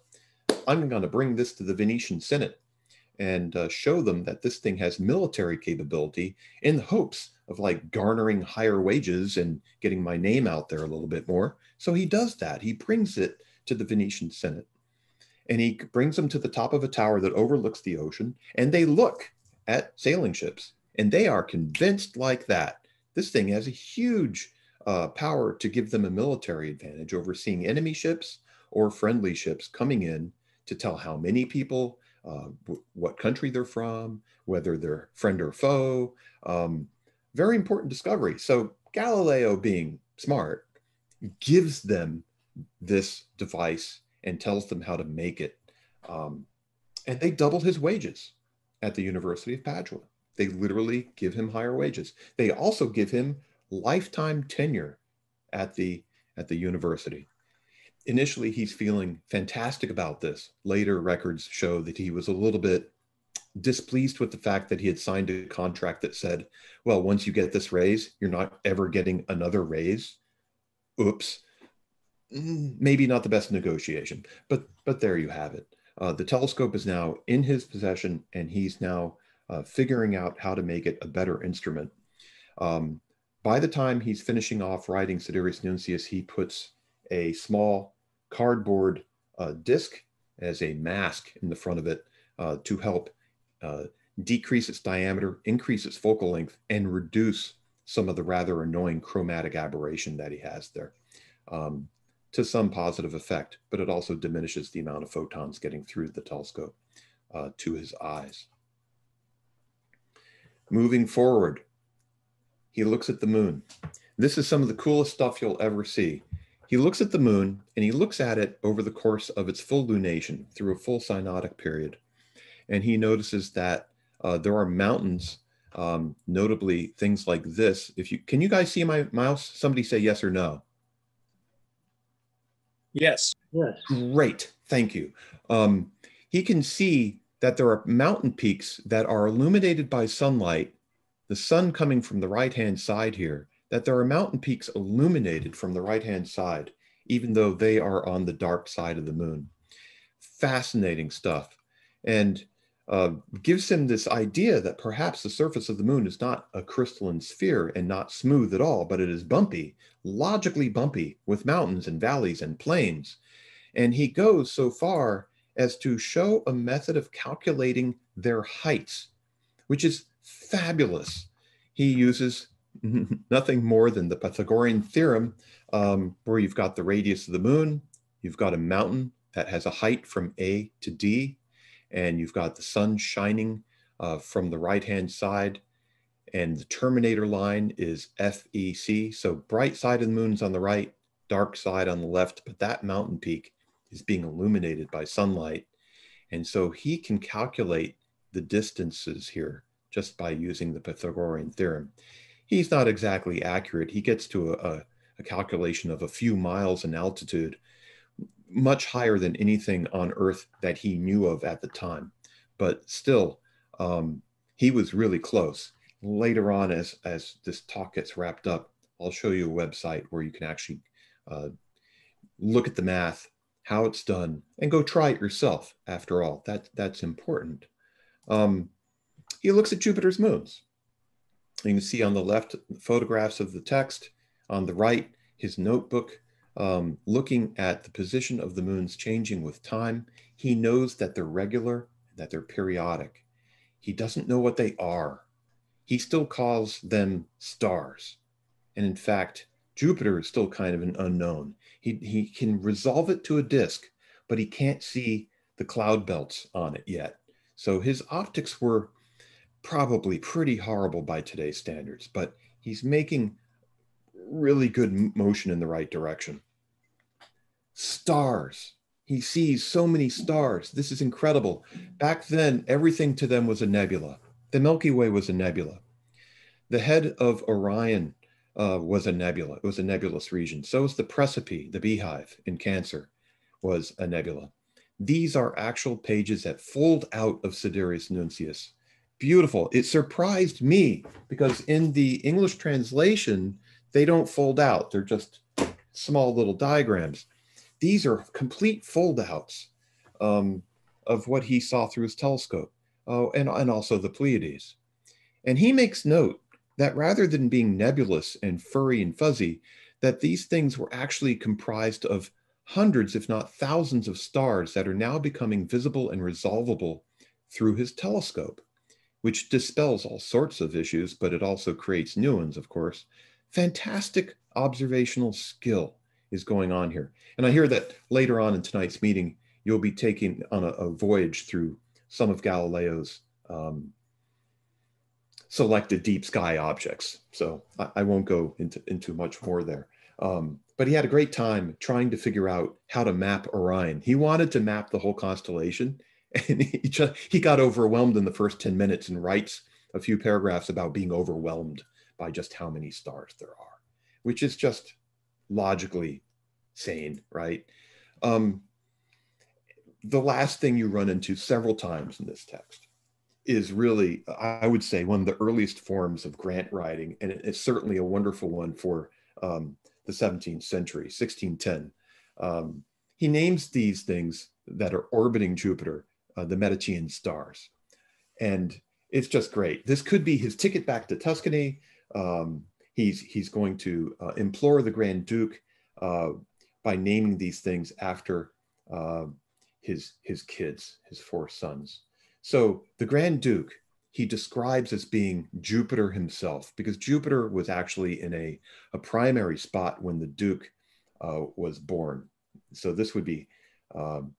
I'm going to bring this to the Venetian Senate and uh, show them that this thing has military capability in the hopes of like garnering higher wages and getting my name out there a little bit more. So he does that. He brings it to the Venetian Senate and he brings them to the top of a tower that overlooks the ocean and they look at sailing ships and they are convinced like that. This thing has a huge uh, power to give them a military advantage over seeing enemy ships or friendly ships coming in to tell how many people, uh, what country they're from, whether they're friend or foe. Um, very important discovery. So Galileo, being smart, gives them this device and tells them how to make it. Um, and they double his wages at the University of Padua. They literally give him higher wages. They also give him lifetime tenure at the at the university. Initially, he's feeling fantastic about this. Later records show that he was a little bit displeased with the fact that he had signed a contract that said, well, once you get this raise, you're not ever getting another raise. Oops. Mm, Maybe not the best negotiation, but but there you have it. Uh, the telescope is now in his possession, and he's now uh, figuring out how to make it a better instrument. Um, by the time he's finishing off writing Sidereus Nuncius, he puts a small cardboard uh, disc as a mask in the front of it uh, to help uh, decrease its diameter, increase its focal length, and reduce some of the rather annoying chromatic aberration that he has there um, to some positive effect, but it also diminishes the amount of photons getting through the telescope uh, to his eyes. Moving forward, he looks at the moon. This is some of the coolest stuff you'll ever see. He looks at the moon and he looks at it over the course of its full lunation through a full synodic period. And he notices that uh, there are mountains, um, notably things like this. If you can you guys see my mouse? Somebody say yes or no. Yes. Yes. Great, thank you. Um, he can see that there are mountain peaks that are illuminated by sunlight, the sun coming from the right-hand side here, that there are mountain peaks illuminated from the right-hand side, even though they are on the dark side of the moon. Fascinating stuff. And uh, gives him this idea that perhaps the surface of the moon is not a crystalline sphere and not smooth at all, but it is bumpy, logically bumpy, with mountains and valleys and plains. And he goes so far as to show a method of calculating their heights, which is fabulous. He uses nothing more than the Pythagorean theorem, um, where you've got the radius of the moon, you've got a mountain that has a height from A to D, and you've got the sun shining uh, from the right hand side, and the terminator line is FEC. So bright side of the moon is on the right, dark side on the left, but that mountain peak is being illuminated by sunlight. And so he can calculate the distances here just by using the Pythagorean theorem. He's not exactly accurate. He gets to a, a calculation of a few miles in altitude, much higher than anything on Earth that he knew of at the time. But still, um, he was really close. Later on, as, as this talk gets wrapped up, I'll show you a website where you can actually uh, look at the math, how it's done, and go try it yourself. After all, that, that's important. Um, he looks at Jupiter's moons. You can see on the left photographs of the text, on the right, his notebook um, looking at the position of the moons changing with time. He knows that they're regular, that they're periodic. He doesn't know what they are. He still calls them stars. And in fact, Jupiter is still kind of an unknown. He, he can resolve it to a disk, but he can't see the cloud belts on it yet. So his optics were probably pretty horrible by today's standards, but he's making really good motion in the right direction. Stars. He sees so many stars. This is incredible. Back then, everything to them was a nebula. The Milky Way was a nebula. The head of Orion uh, was a nebula. It was a nebulous region. So is the Praesepe, the beehive in Cancer, was a nebula. These are actual pages that fold out of Sidereus Nuncius. Beautiful. It surprised me because in the English translation, they don't fold out. They're just small little diagrams. These are complete foldouts um, of what he saw through his telescope oh, and, and also the Pleiades. And he makes note that rather than being nebulous and furry and fuzzy, that these things were actually comprised of hundreds, if not thousands, of stars that are now becoming visible and resolvable through his telescope, which dispels all sorts of issues, but it also creates new ones, of course. Fantastic observational skill is going on here. And I hear that later on in tonight's meeting, you'll be taking on a, a voyage through some of Galileo's um, selected deep sky objects. So I, I, won't go into, into much more there. Um, but he had a great time trying to figure out how to map Orion. He wanted to map the whole constellation, and he just he got overwhelmed in the first 10 minutes and writes a few paragraphs about being overwhelmed by just how many stars there are, which is just logically sane, right? Um, the last thing you run into several times in this text is really, I would say, one of the earliest forms of grant writing, and it's certainly a wonderful one for um, the 17th century, 1610. Um, he names these things that are orbiting Jupiter, uh, the Medicean stars. And it's just great. This could be his ticket back to Tuscany. Um, he's, he's going to uh, implore the Grand Duke uh, by naming these things after uh, his, his kids, his four sons. So the Grand Duke, he describes as being Jupiter himself, because Jupiter was actually in a, a primary spot when the Duke uh, was born. So this would be um,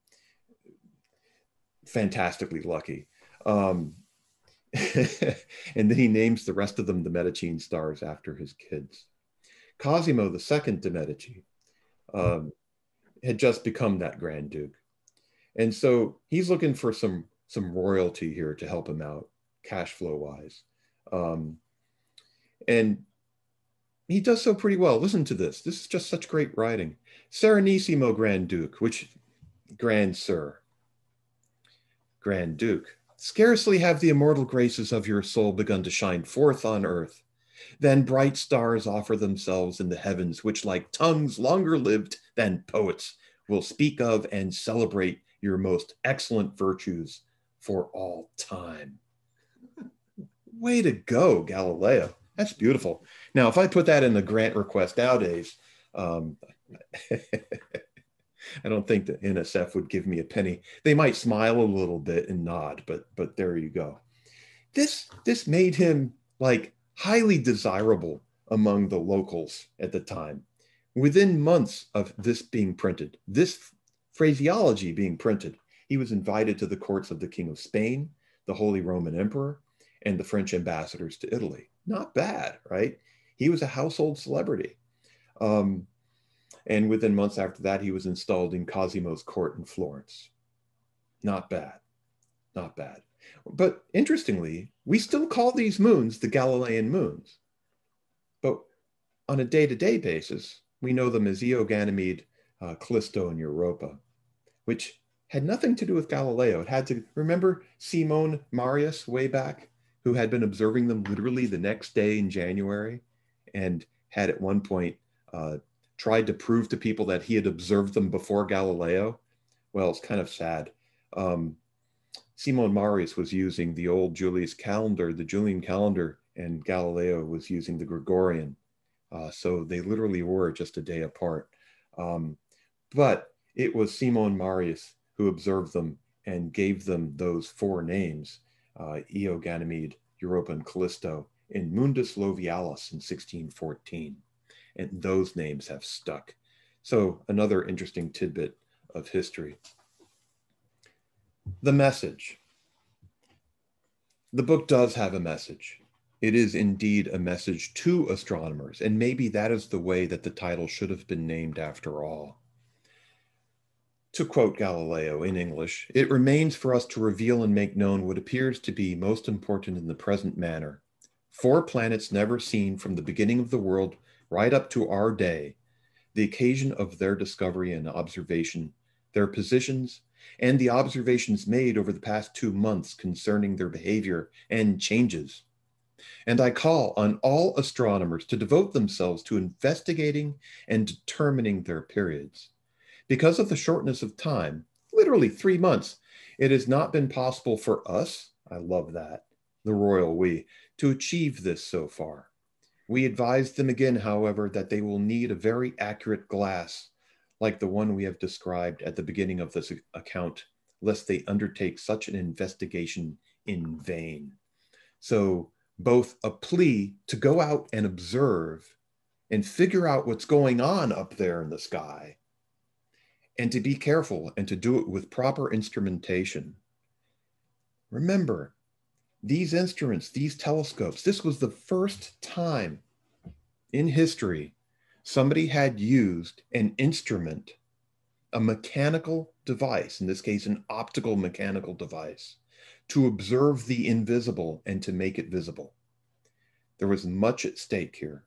fantastically lucky. Um, and then he names the rest of them the Medicean stars after his kids. Cosimo II de' Medici um, had just become that Grand Duke. And so he's looking for some, some royalty here to help him out, cash flow wise. Um, and he does so pretty well. Listen to this. This is just such great writing. Serenissimo Grand Duke, which Grand Sir, Grand Duke, scarcely have the immortal graces of your soul begun to shine forth on earth. Then bright stars offer themselves in the heavens, which, like tongues longer lived than poets, will speak of and celebrate your most excellent virtues for all time. Way to go, Galileo. That's beautiful. Now, if I put that in the grant request nowadays, um, I don't think the NSF would give me a penny. They might smile a little bit and nod, but but there you go. This this made him like highly desirable among the locals at the time. Within months of this being printed, this phraseology being printed, he was invited to the courts of the King of Spain, the Holy Roman Emperor, and the French ambassadors to Italy. Not bad, right? He was a household celebrity. Um, and within months after that, he was installed in Cosimo's court in Florence. Not bad, not bad. But interestingly, we still call these moons the Galilean moons. But on a day to day basis, we know them as Io, Ganymede, uh, Callisto, and Europa, which had nothing to do with Galileo. It had to remember Simon Marius way back, who had been observing them literally the next day in January and had at one point uh, tried to prove to people that he had observed them before Galileo. Well, it's kind of sad. Um, Simon Marius was using the old Julius calendar, the Julian calendar, and Galileo was using the Gregorian. Uh, so they literally were just a day apart. Um, but it was Simon Marius who observed them and gave them those four names, uh, Io, Ganymede, Europa, and Callisto, in Mundus Jovialis in 1614 and those names have stuck. So another interesting tidbit of history. The message. The book does have a message. It is indeed a message to astronomers, and maybe that is the way that the title should have been named after all. To quote Galileo in English, it remains for us to reveal and make known what appears to be most important in the present manner. Four planets never seen from the beginning of the world right up to our day, the occasion of their discovery and observation, their positions, and the observations made over the past two months concerning their behavior and changes. And I call on all astronomers to devote themselves to investigating and determining their periods. Because of the shortness of time, literally three months, it has not been possible for us, I love that, the royal we, to achieve this so far. We advise them again, however, that they will need a very accurate glass, like the one we have described at the beginning of this account, lest they undertake such an investigation in vain. So, both a plea to go out and observe and figure out what's going on up there in the sky, and to be careful and to do it with proper instrumentation. Remember, these instruments, these telescopes, this was the first time in history somebody had used an instrument, a mechanical device, in this case, an optical mechanical device, to observe the invisible and to make it visible. There was much at stake here.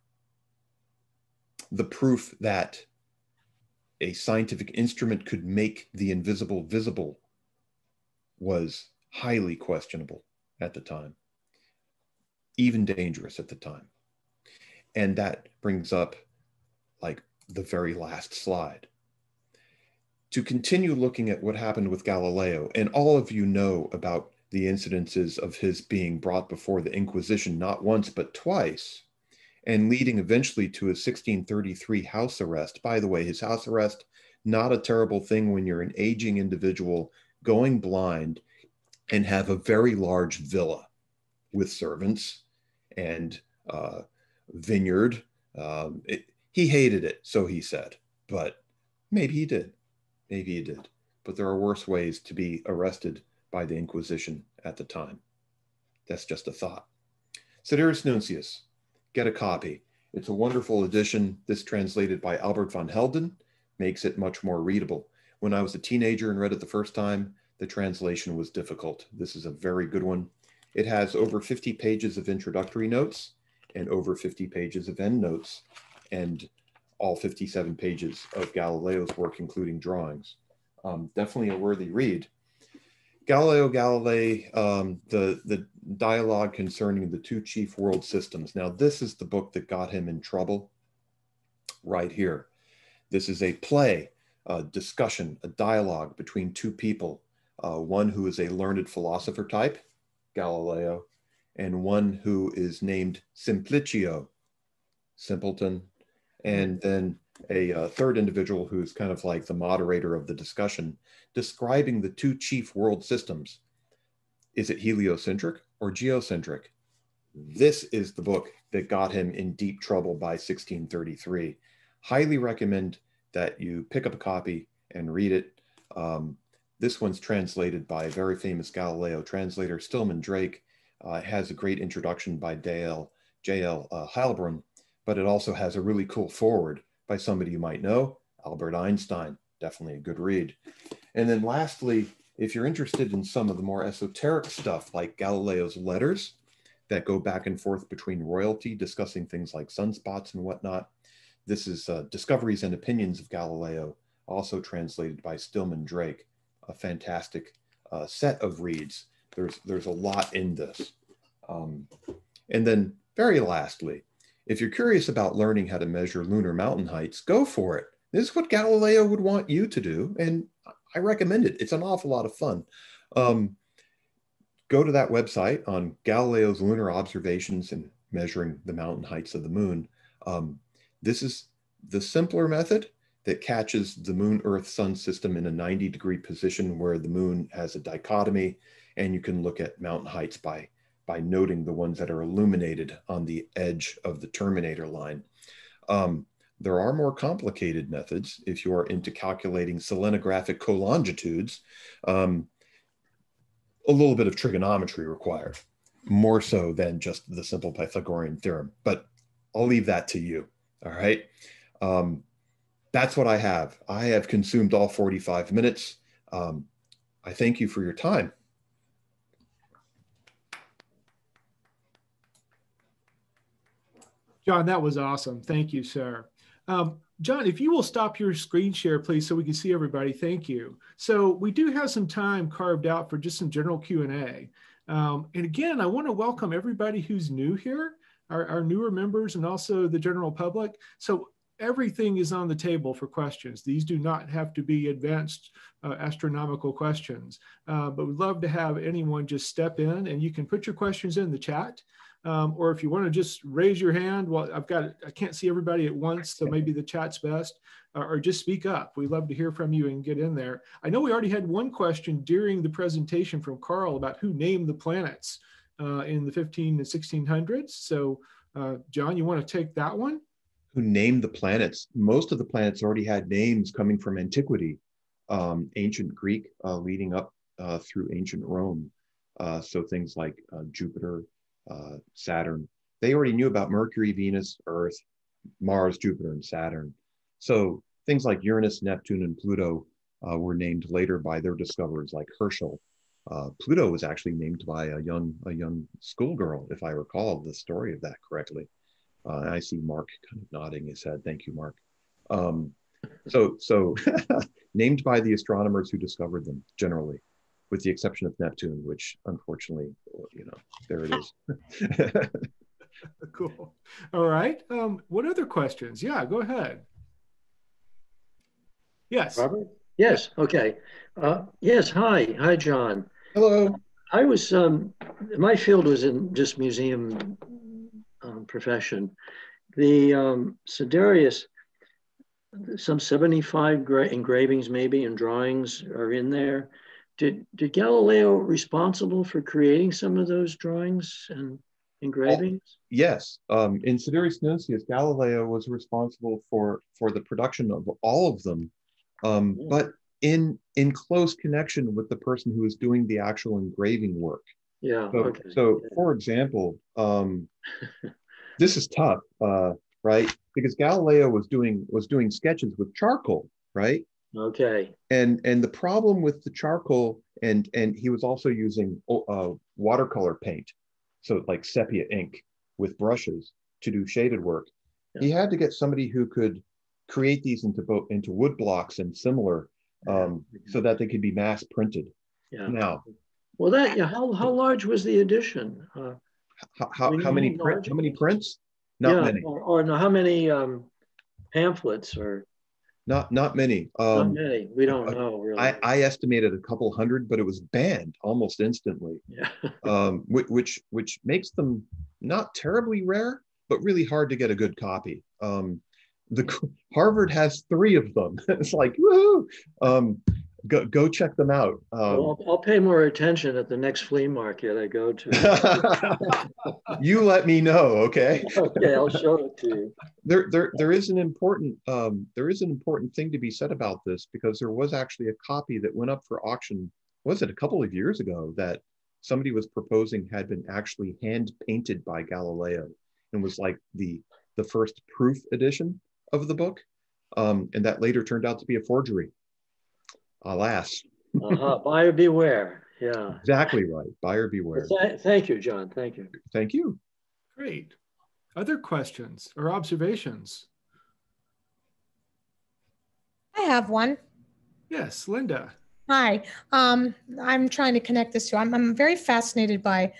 The proof that a scientific instrument could make the invisible visible was highly questionable at the time, even dangerous at the time. And that brings up like the very last slide. To continue looking at what happened with Galileo, and all of you know about the incidences of his being brought before the Inquisition not once but twice, and leading eventually to his 1633 house arrest. By the way, his house arrest, not a terrible thing when you're an aging individual going blind and have a very large villa with servants and uh, vineyard. Um, it, he hated it, so he said, but maybe he did. Maybe he did. But there are worse ways to be arrested by the Inquisition at the time. That's just a thought. Sidereus Nuncius, get a copy. It's a wonderful edition. This translated by Albert Van Helden makes it much more readable. When I was a teenager and read it the first time, the translation was difficult. This is a very good one. It has over 50 pages of introductory notes and over 50 pages of endnotes and all 57 pages of Galileo's work, including drawings. Um, definitely a worthy read. Galileo Galilei, um, the, the dialogue concerning the two chief world systems. Now, this is the book that got him in trouble right here. This is a play, a discussion, a dialogue between two people, uh, one who is a learned philosopher type, Galileo, and one who is named Simplicio, simpleton, and then a uh, third individual who's kind of like the moderator of the discussion, describing the two chief world systems. Is it heliocentric or geocentric? This is the book that got him in deep trouble by 1633. Highly recommend that you pick up a copy and read it. Um, this one's translated by a very famous Galileo translator, Stillman Drake. Uh, has a great introduction by Dale J.L. Uh, Heilbron, but it also has a really cool forward by somebody you might know, Albert Einstein. Definitely a good read. And then lastly, if you're interested in some of the more esoteric stuff like Galileo's letters that go back and forth between royalty, discussing things like sunspots and whatnot, this is uh, Discoveries and Opinions of Galileo, also translated by Stillman Drake. A fantastic uh, set of reads. There's, there's a lot in this. Um, and then very lastly, if you're curious about learning how to measure lunar mountain heights, go for it. This is what Galileo would want you to do, and I recommend it. It's an awful lot of fun. Um, go to that website on Galileo's lunar observations and measuring the mountain heights of the moon. Um, this is the simpler method that catches the moon earth sun system in a 90 degree position where the moon has a dichotomy and you can look at mountain heights by by noting the ones that are illuminated on the edge of the terminator line. Um, there are more complicated methods if you are into calculating selenographic colongitudes. Um, a little bit of trigonometry required, more so than just the simple Pythagorean theorem, but I'll leave that to you. All right. Um, that's what I have. I have consumed all 45 minutes. Um, I thank you for your time. John, that was awesome. Thank you, sir. Um, John, if you will stop your screen share, please, so we can see everybody. Thank you. So we do have some time carved out for just some general Q&A. Um, and again, I want to welcome everybody who's new here, our, our newer members and also the general public. So everything is on the table for questions. These do not have to be advanced uh, astronomical questions, uh, but we'd love to have anyone just step in and you can put your questions in the chat. Um, or if you want to just raise your hand, well, I've got, I can't see everybody at once, so maybe the chat's best, uh, or just speak up. We'd love to hear from you and get in there. I know we already had one question during the presentation from Carl about who named the planets uh, in the 15 and 1600s. So uh, John, you want to take that one? Who named the planets? Most of the planets already had names coming from antiquity, um, ancient Greek uh, leading up uh, through ancient Rome. Uh, so things like Jupiter, uh, Saturn. They already knew about Mercury, Venus, Earth, Mars, Jupiter, and Saturn. So things like Uranus, Neptune, and Pluto uh, were named later by their discoverers like Herschel. Uh, Pluto was actually named by a young a young schoolgirl, if I recall the story of that correctly. Uh, I see Mark kind of nodding his head. Thank you, Mark. Um, so so named by the astronomers who discovered them generally, with the exception of Neptune, which unfortunately, you know, there it is. cool. All right. Um, what other questions? Yeah, go ahead. Yes. Robert? Yes, okay. Uh, yes, hi. Hi, John. Hello. I was, um, my field was in just museum um, profession. The um, Sidereus, some 75 engravings maybe and drawings are in there. Did, did Galileo responsible for creating some of those drawings and engravings? Yes, um, in Sidereus Nuncius, Galileo was responsible for for the production of all of them, um, Mm. but in in close connection with the person who was doing the actual engraving work. Yeah, So, okay. so for example, um, this is tough, uh, right? Because Galileo was doing was doing sketches with charcoal, right? Okay. And and the problem with the charcoal and and he was also using uh, watercolor paint, so like sepia ink with brushes to do shaded work. He had to get somebody who could create these into both into wood blocks and similar, um, so that they could be mass printed. Yeah. Now, Well, that, yeah, how, how large was the edition? Uh, how, how, how many print, how many prints? Not yeah, many. Or, or no, how many um, pamphlets or Not not many. not Um, many? We don't know really. I, I estimated a couple hundred, but it was banned almost instantly, yeah. um, which, which which makes them not terribly rare, but really hard to get a good copy. Um, the Harvard has three of them. it's like woohoo! Um, go go check them out. Um, Well, I'll, I'll pay more attention at the next flea market I go to. you let me know, okay? okay, I'll show it to you. there there there is an important um, there is an important thing to be said about this because there was actually a copy that went up for auction was it a couple of years ago that somebody was proposing had been actually hand painted by Galileo and was like the the first proof edition of the book um, and that later turned out to be a forgery alas Uh-huh. Buyer beware. Yeah. exactly right buyer beware Th- thank you, John. Thank you. thank you Great. Other questions or observations? I have one. Yes, Linda. Hi. Um, I'm trying to connect this to. I'm, I'm very fascinated by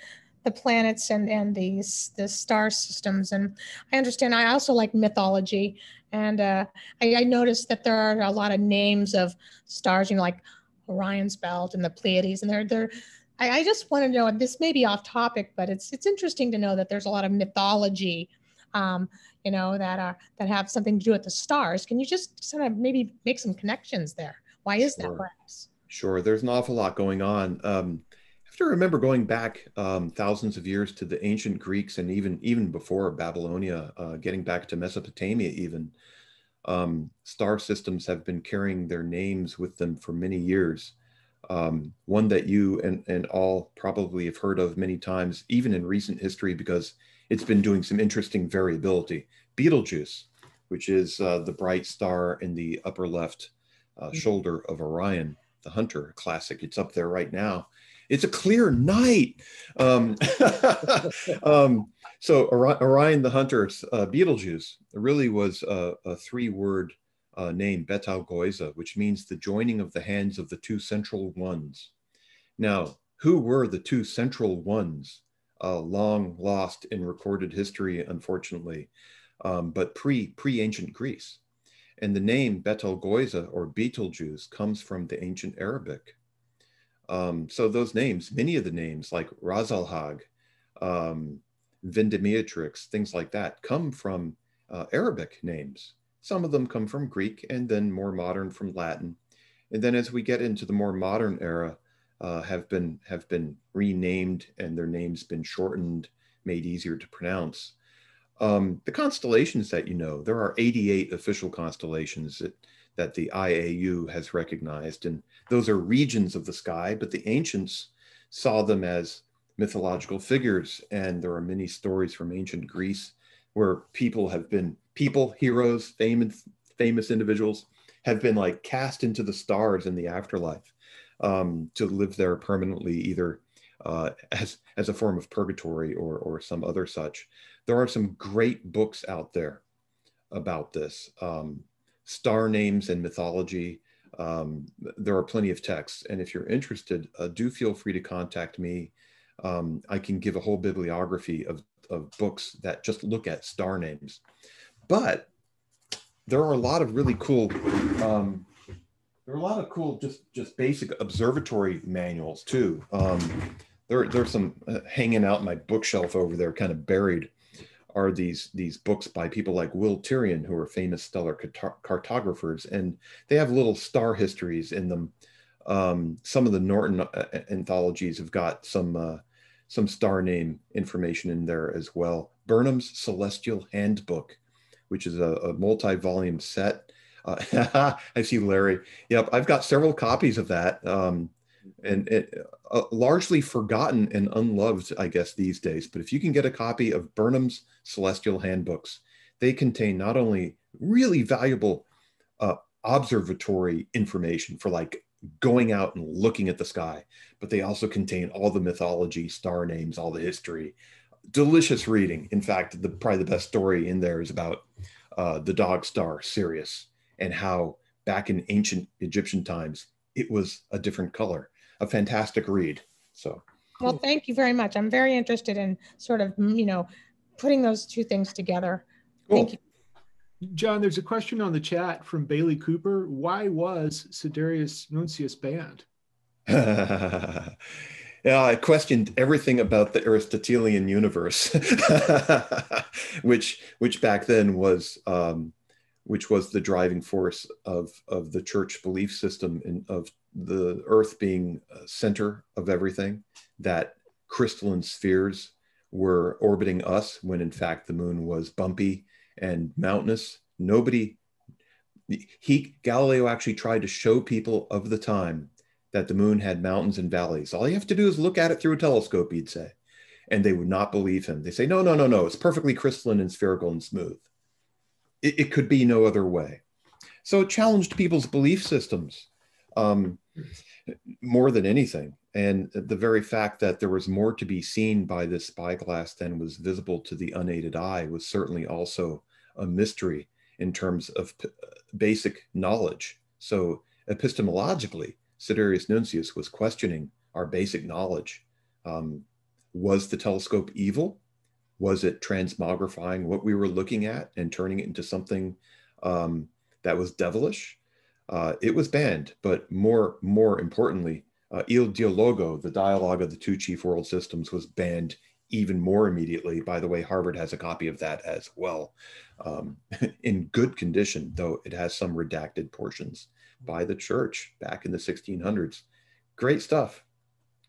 the planets and and these the star systems, and I understand. I also like mythology, and uh, I, I noticed that there are a lot of names of stars. You know, like Orion's Belt and the Pleiades, and they're they're. I, I just want to know. and This may be off topic, but it's it's interesting to know that there's a lot of mythology. Um, you know that are that have something to do with the stars. Can you just sort of maybe make some connections there? Why is that Sure. perhaps? Sure, there's an awful lot going on. Um, have to remember going back um, thousands of years to the ancient Greeks and even even before Babylonia, uh, getting back to Mesopotamia, even um, star systems have been carrying their names with them for many years. Um, one that you and, and all probably have heard of many times, even in recent history, because it's been doing some interesting variability. Betelgeuse, which is uh, the bright star in the upper left uh, shoulder of Orion, the hunter classic. It's up there right now. It's a clear night. Um, um, so Orion the hunter, uh, Betelgeuse, really was a, a three-word uh, name, Betelgeuse, which means the joining of the hands of the two central ones. Now, who were the two central ones? Uh, long lost in recorded history, unfortunately, um, but pre pre ancient Greece. And the name Betelgeuse or Betelgeuse comes from the ancient Arabic. Um, so those names, many of the names like Rasalhague, um, things like that, come from uh, Arabic names. Some of them come from Greek and then more modern from Latin. And then as we get into the more modern era, uh, have been have been renamed and their names been shortened, made easier to pronounce. Um, the constellations that you know, there are 88 official constellations that, that the IAU has recognized, and those are regions of the sky, but the ancients saw them as mythological figures. And there are many stories from ancient Greece where people have been, people, heroes, famous, famous individuals have been like cast into the stars in the afterlife. um, to live there permanently, either uh, as, as a form of purgatory or, or some other such. There are some great books out there about this. Um, star names and mythology. Um, there are plenty of texts. And if you're interested, uh, do feel free to contact me. Um, I can give a whole bibliography of, of books that just look at star names. But there are a lot of really cool um, there are a lot of cool just just basic observatory manuals too um, there there's some uh, hanging out my bookshelf over there kind of buried are these these books by people like Wil Tirion who are famous stellar cartographers and they have little star histories in them um, some of the norton uh, anthologies have got some uh, some star name information in there as well burnham's celestial handbook which is a, a multi-volume set. Uh, I see Larry. Yep, I've got several copies of that, um, and it, uh, largely forgotten and unloved, I guess, these days. But if you can get a copy of Burnham's Celestial Handbooks, they contain not only really valuable uh, observatory information for like going out and looking at the sky, but they also contain all the mythology, star names, all the history, delicious reading. In fact, the probably the best story in there is about uh, the dog star Sirius and how back in ancient Egyptian times it was a different color. A fantastic read. So. Well, thank you very much. I'm very interested in sort of you know putting those two things together. Cool. Thank you. John, there's a question on the chat from Bailey Cooper. Why was Sidereus Nuncius banned? Yeah, I questioned everything about the Aristotelian universe, which which back then was um, which was the driving force of of the church belief system and of the Earth being uh, center of everything. That crystalline spheres were orbiting us when in fact the moon was bumpy and mountainous. Nobody he Galileo actually tried to show people of the time that the moon had mountains and valleys. All you have to do is look at it through a telescope, he'd say. And they would not believe him. They say, no, no, no, no, it's perfectly crystalline and spherical and smooth. It, it could be no other way. So it challenged people's belief systems um, more than anything. And the very fact that there was more to be seen by this spyglass than was visible to the unaided eye was certainly also a mystery in terms of basic knowledge. So epistemologically, Sidereus Nuncius was questioning our basic knowledge. Um, was the telescope evil? Was it transmogrifying what we were looking at and turning it into something um, that was devilish? Uh, it was banned, but more, more importantly, uh, Il Dialogo, the dialogue of the two chief world systems, was banned even more immediately. By the way, Harvard has a copy of that as well, um, in good condition, though it has some redacted portions by the church back in the 1600s. Great stuff.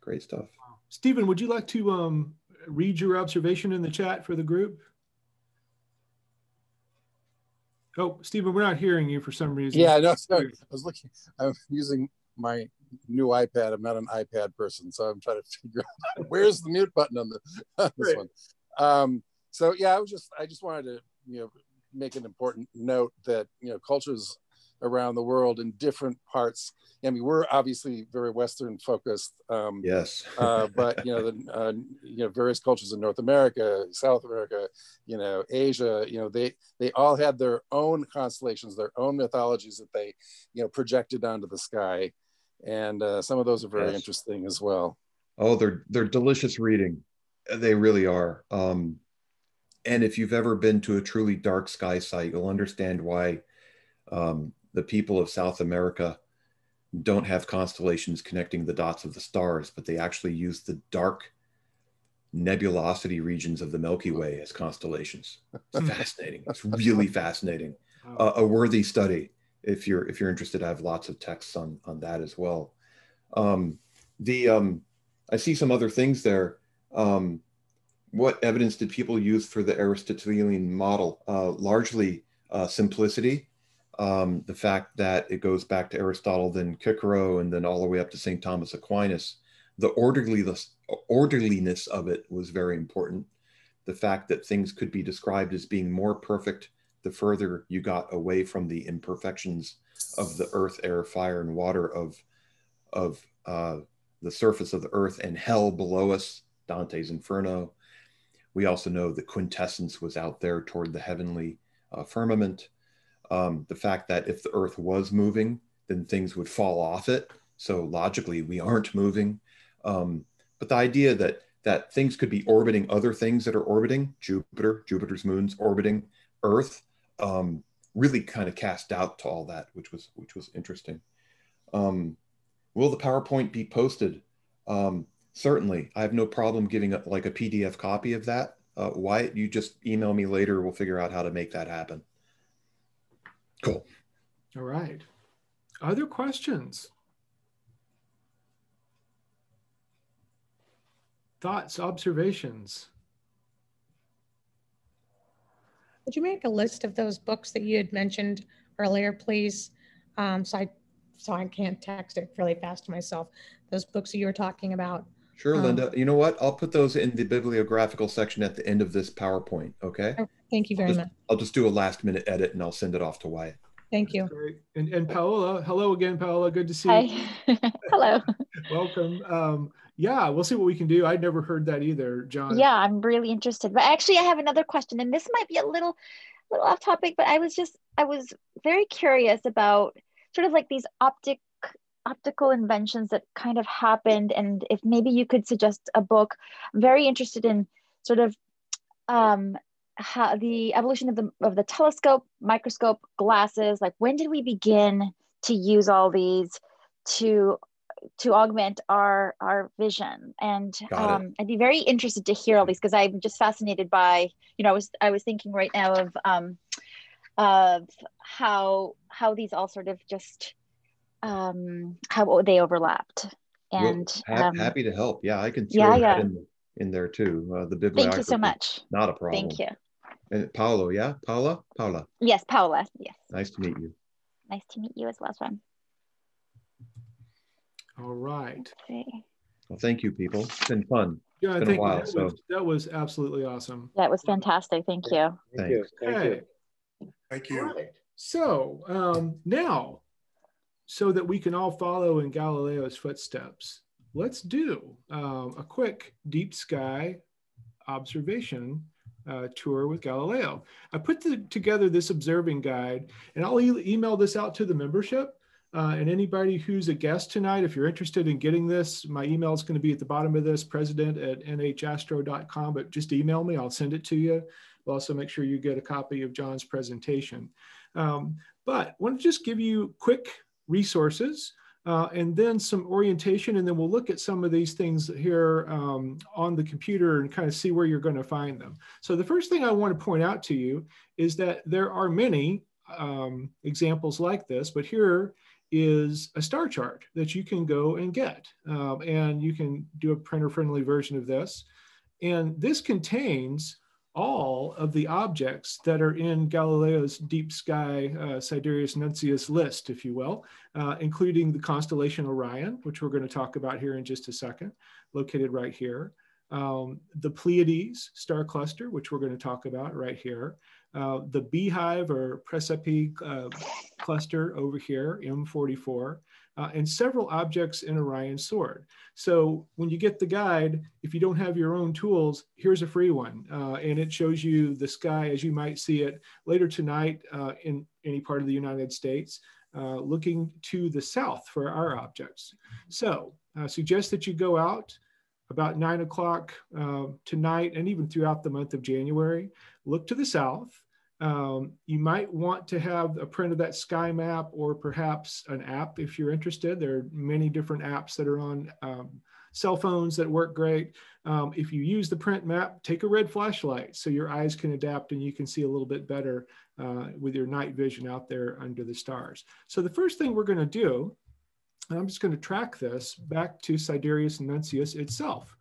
Great stuff. Stephen, would you like to um, read your observation in the chat for the group? Oh, Stephen, we're not hearing you for some reason. Yeah, no, sorry. I was looking, I'm using my new iPad. I'm not an iPad person, so I'm trying to figure out where's the mute button on, the, on this one. Um, so yeah, I was just, I just wanted to, you know, make an important note that, you know, cultures around the world in different parts. I mean, we're obviously very Western focused. Um, yes. uh, but you know, the uh, you know various cultures in North America, South America, you know, Asia. You know, they they all had their own constellations, their own mythologies that they you know projected onto the sky, and uh, some of those are very yes. interesting as well. Oh, they're they're delicious reading. They really are. Um, and if you've ever been to a truly dark sky site, you'll understand why um, the people of South America don't have constellations connecting the dots of the stars, but they actually use the dark nebulosity regions of the Milky Way as constellations. It's fascinating. It's really fascinating. Uh, a worthy study if you're if you're interested. I have lots of texts on on that as well. Um, the um, I see some other things there. Um, what evidence did people use for the Aristotelian model? Uh, largely uh, simplicity um, the fact that it goes back to Aristotle, then Cicero, and then all the way up to St. Thomas Aquinas, the orderliness, of it was very important. The fact that things could be described as being more perfect the further you got away from the imperfections of the earth, air, fire, and water of of uh, the surface of the earth and hell below us, Dante's Inferno. We also know that quintessence was out there toward the heavenly uh, firmament. Um, the fact that if the earth was moving, then things would fall off it. So logically, we aren't moving. Um, but the idea that that things could be orbiting other things that are orbiting Jupiter, Jupiter's moons orbiting Earth, um, really kind of cast doubt to all that, which was which was interesting. Um, will the PowerPoint be posted? Um, certainly, I have no problem giving a, like a PDF copy of that. Uh, Wyatt, you just email me later. We'll figure out how to make that happen. Cool. All right. Other questions? Thoughts, observations? Would you make a list of those books that you had mentioned earlier, please? Um, so I, so I can't text it really fast to myself. Those books that you were talking about. Sure, Um, Linda. You know what? I'll put those in the bibliographical section at the end of this PowerPoint. Okay. Oh, Thank you very Just- much. I'll just do a last minute edit and I'll send it off to Wyatt. Thank you. And, and Paola, hello again, Paola. Good to see Hi. you. Hello. Welcome. Um, yeah, we'll see what we can do. I'd never heard that either, John. Yeah, I'm really interested. But actually, I have another question, and this might be a little, little off topic, but I was just, I was very curious about sort of like these optic, optical inventions that kind of happened, and if maybe you could suggest a book. I'm very interested in sort of um, how the evolution of the of the telescope, microscope, glasses. Like, when did we begin to use all these to to augment our our vision and um, i'd be very interested to hear all these because i'm just fascinated by you know i was i was thinking right now of um of how how these all sort of just um how they overlapped Well, and ha- um, happy to help. Yeah, I can yeah, throw yeah. that in, in there too. Uh, the thank you so much Not a problem. thank you And Paolo, yeah? Paula? Paula, yes paola yes nice to meet you. nice to meet you as well Sven. All right. Okay. Well, thank you, people. It's been fun. Yeah, I It's been a think while, that, so was, that was absolutely awesome. that was fantastic thank you thanks. Okay. Thank All right. So um, now, so that we can all follow in Galileo's footsteps, let's do um, a quick deep sky observation uh, tour with Galileo. I put the, together this observing guide, and I'll e- email this out to the membership. Uh, and anybody who's a guest tonight, if you're interested in getting this, my email is going to be at the bottom of this, president at nhastro.com, but just email me, I'll send it to you. We'll also make sure you get a copy of John's presentation. Um, but I want to just give you quick resources uh, and then some orientation, and then we'll look at some of these things here um, on the computer and kind of see where you're going to find them. So the first thing I want to point out to you is that there are many um, examples like this, but here is a star chart that you can go and get. Um, and you can do a printer friendly version of this. And this contains all of the objects that are in Galileo's deep sky uh, Sidereus Nuncius list, if you will, uh, including the constellation Orion, which we're going to talk about here in just a second, located right here. Um, the Pleiades star cluster, which we're going to talk about right here. Uh, the Beehive or Praesepe uh, cluster over here, M44, uh, and several objects in Orion's sword. So when you get the guide, if you don't have your own tools, here's a free one. Uh, and it shows you the sky as you might see it later tonight uh, in any part of the United States, uh, looking to the south for our objects. So I suggest that you go out about nine o'clock uh, tonight and even throughout the month of January, look to the south. Um, you might want to have a print of that sky map or perhaps an app if you're interested. There are many different apps that are on um, cell phones that work great. Um, if you use the print map, take a red flashlight so your eyes can adapt and you can see a little bit better uh, with your night vision out there under the stars. So the first thing we're going to do, and I'm just going to track this back to Sidereus Nuncius itself,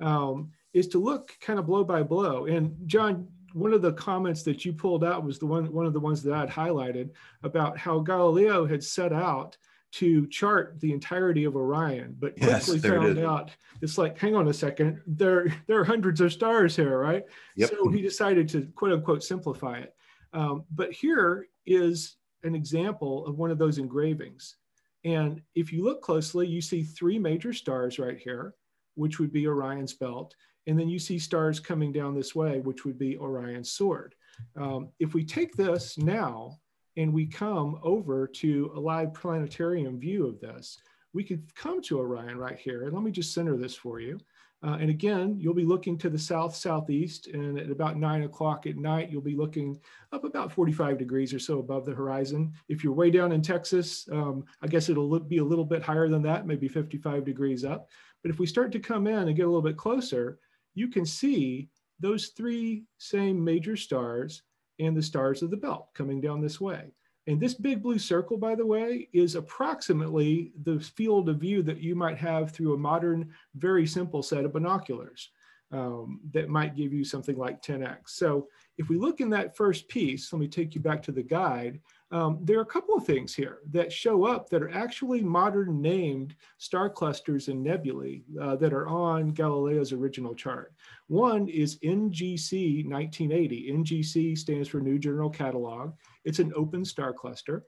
um, is to look kind of blow by blow. And John, one of the comments that you pulled out was the one one of the ones that I'd highlighted about how Galileo had set out to chart the entirety of Orion, but quickly it found is. out it's like, hang on a second, there there are hundreds of stars here, right? Yep. So he decided to quote unquote simplify it. Um, but here is an example of one of those engravings. And if you look closely, you see three major stars right here, which would be Orion's belt. And then you see stars coming down this way, which would be Orion's sword. Um, if we take this now and we come over to a live planetarium view of this, we could come to Orion right here. And let me just center this for you. Uh, and again, you'll be looking to the south southeast, and at about nine o'clock at night, you'll be looking up about 45 degrees or so above the horizon. If you're way down in Texas, um, I guess it'll look, be a little bit higher than that, maybe 55 degrees up. But if we start to come in and get a little bit closer, you can see those three same major stars and the stars of the belt coming down this way. And this big blue circle, by the way, is approximately the field of view that you might have through a modern, very simple set of binoculars um, that might give you something like 10x. So if we look in that first piece, let me take you back to the guide. Um, there are a couple of things here that show up that are actually modern named star clusters and nebulae uh, that are on Galileo's original chart. One is NGC 1980. NGC stands for New General Catalog. It's an open star cluster,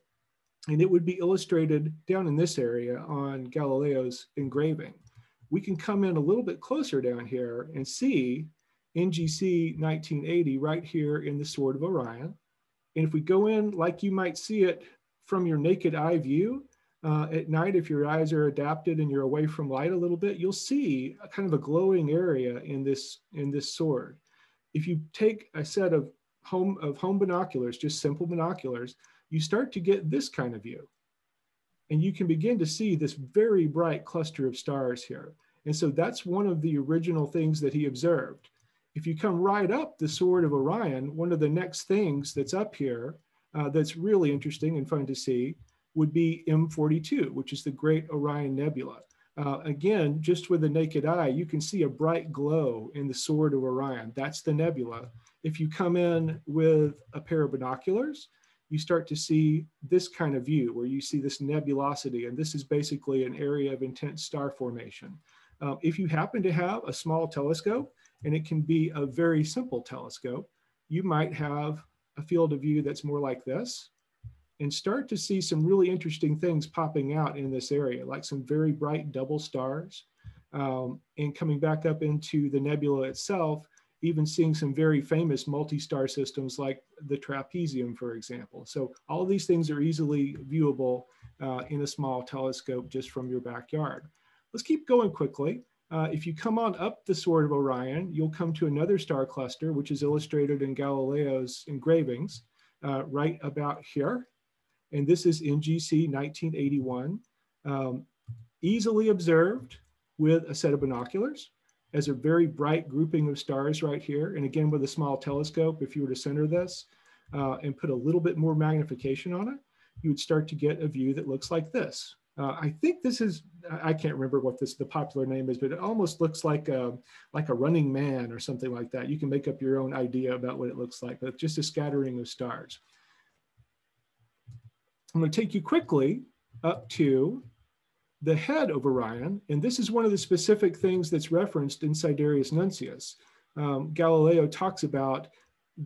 and it would be illustrated down in this area on Galileo's engraving. We can come in a little bit closer down here and see NGC 1980 right here in the Sword of Orion. And if we go in like you might see it from your naked eye view, uh, at night, if your eyes are adapted and you're away from light a little bit, you'll see kind of a glowing area in this, in this sword. If you take a set of home, of home binoculars, just simple binoculars, you start to get this kind of view. And you can begin to see this very bright cluster of stars here. And so that's one of the original things that he observed. If you come right up the sword of Orion, one of the next things that's up here uh, that's really interesting and fun to see would be M42, which is the Great Orion Nebula. Uh, again, just with the naked eye, you can see a bright glow in the sword of Orion. That's the nebula. If you come in with a pair of binoculars, you start to see this kind of view where you see this nebulosity, and this is basically an area of intense star formation. Uh, if you happen to have a small telescope, and it can be a very simple telescope, you might have a field of view that's more like this and start to see some really interesting things popping out in this area, like some very bright double stars. Um, and coming back up into the nebula itself, even seeing some very famous multi-star systems like the trapezium, for example. So all of these things are easily viewable uh, in a small telescope just from your backyard. Let's keep going quickly. Uh, if you come on up the Sword of Orion, you'll come to another star cluster, which is illustrated in Galileo's engravings uh, right about here. And this is NGC 1981, um, easily observed with a set of binoculars as a very bright grouping of stars right here. And again, with a small telescope, if you were to center this uh, and put a little bit more magnification on it, you would start to get a view that looks like this. Uh, I think this is, I can't remember what this, the popular name is, but it almost looks like a, like a running man or something like that. You can make up your own idea about what it looks like, but just a scattering of stars. I'm gonna take you quickly up to the head of Orion, and this is one of the specific things that's referenced in Sidereus Nuncius. Um, Galileo talks about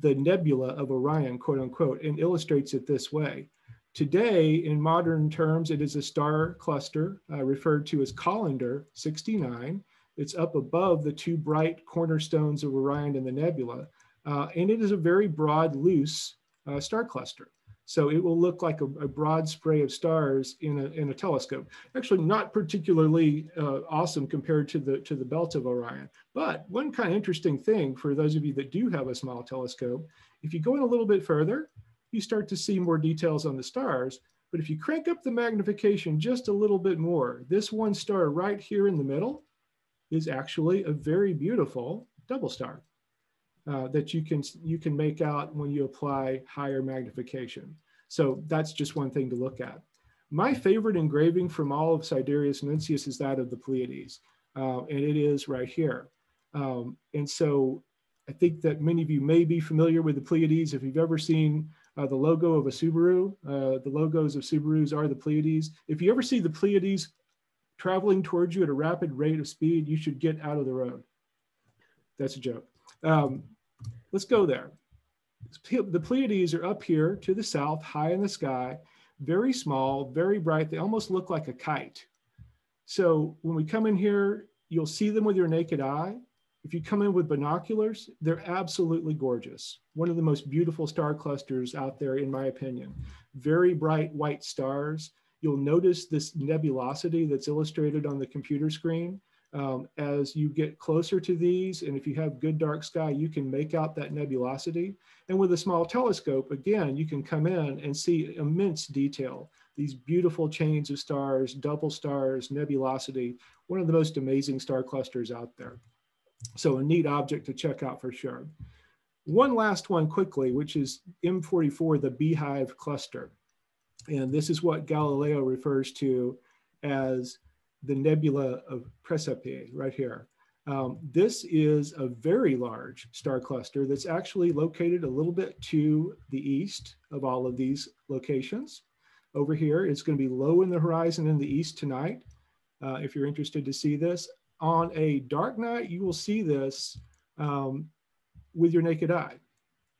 the nebula of Orion, quote unquote, and illustrates it this way. Today, in modern terms, it is a star cluster uh, referred to as Collinder 69. It's up above the two bright cornerstones of Orion and the nebula, uh, and it is a very broad, loose uh, star cluster. So it will look like a, a, broad spray of stars in a, in a telescope. Actually, not particularly uh, awesome compared to the, to the belt of Orion. But one kind of interesting thing for those of you that do have a small telescope, if you go in a little bit further, you start to see more details on the stars. But if you crank up the magnification just a little bit more, this one star right here in the middle is actually a very beautiful double star uh, that you can, you can make out when you apply higher magnification. So that's just one thing to look at. My favorite engraving from all of Sidereus Nuncius is that of the Pleiades, uh, and it is right here. Um, and so I think that many of you may be familiar with the Pleiades. If you've ever seen uh, the logo of a Subaru. Uh, the logos of Subarus are the Pleiades. If you ever see the Pleiades traveling towards you at a rapid rate of speed, you should get out of the road. That's a joke. Um, let's go there. The Pleiades are up here to the south, high in the sky. very small, very bright. They almost look like a kite. So when we come in here, you'll see them with your naked eye. If you come in with binoculars, they're absolutely gorgeous. One of the most beautiful star clusters out there, in my opinion. Very bright white stars. You'll notice this nebulosity that's illustrated on the computer screen. Um, as you get closer to these, and if you have good dark sky, you can make out that nebulosity. And with a small telescope, again, you can come in and see immense detail. These beautiful chains of stars, double stars, nebulosity, one of the most amazing star clusters out there. So a neat object to check out for sure. One last one quickly, which is M44, the beehive cluster. And this is what Galileo refers to as the nebula of Praesepe right here. Um, this is a very large star cluster that's actually located a little bit to the east of all of these locations. Over here, it's going to be low in the horizon in the east tonight. Uh, if you're interested to see this, on a dark night, you will see this um, with your naked eye.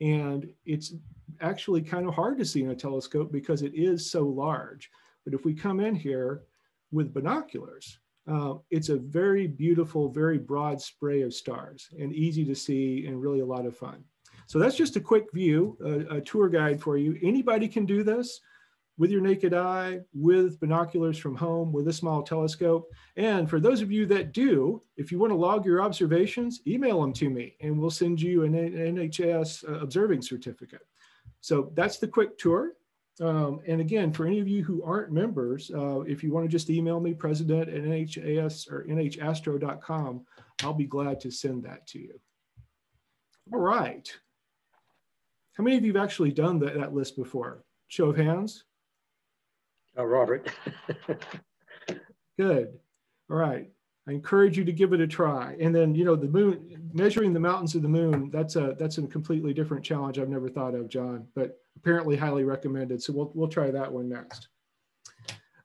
And it's actually kind of hard to see in a telescope because it is so large. But if we come in here with binoculars, uh, it's a very beautiful, very broad spray of stars and easy to see and really a lot of fun. So that's just a quick view, a, a tour guide for you. Anybody can do this with your naked eye, with binoculars from home, with a small telescope. And for those of you that do, if you want to log your observations, email them to me and we'll send you an NHS observing certificate. So that's the quick tour. Um, and again, for any of you who aren't members, uh, if you want to just email me, president at NHAS or nhastro.com, I'll be glad to send that to you. All right. How many of you have actually done that, that list before? Show of hands. Uh, Robert. Good. All right. I encourage you to give it a try. And then, you know, the moon, measuring the mountains of the moon, that's a that's a completely different challenge I've never thought of, John, but apparently highly recommended. So we'll we'll try that one next.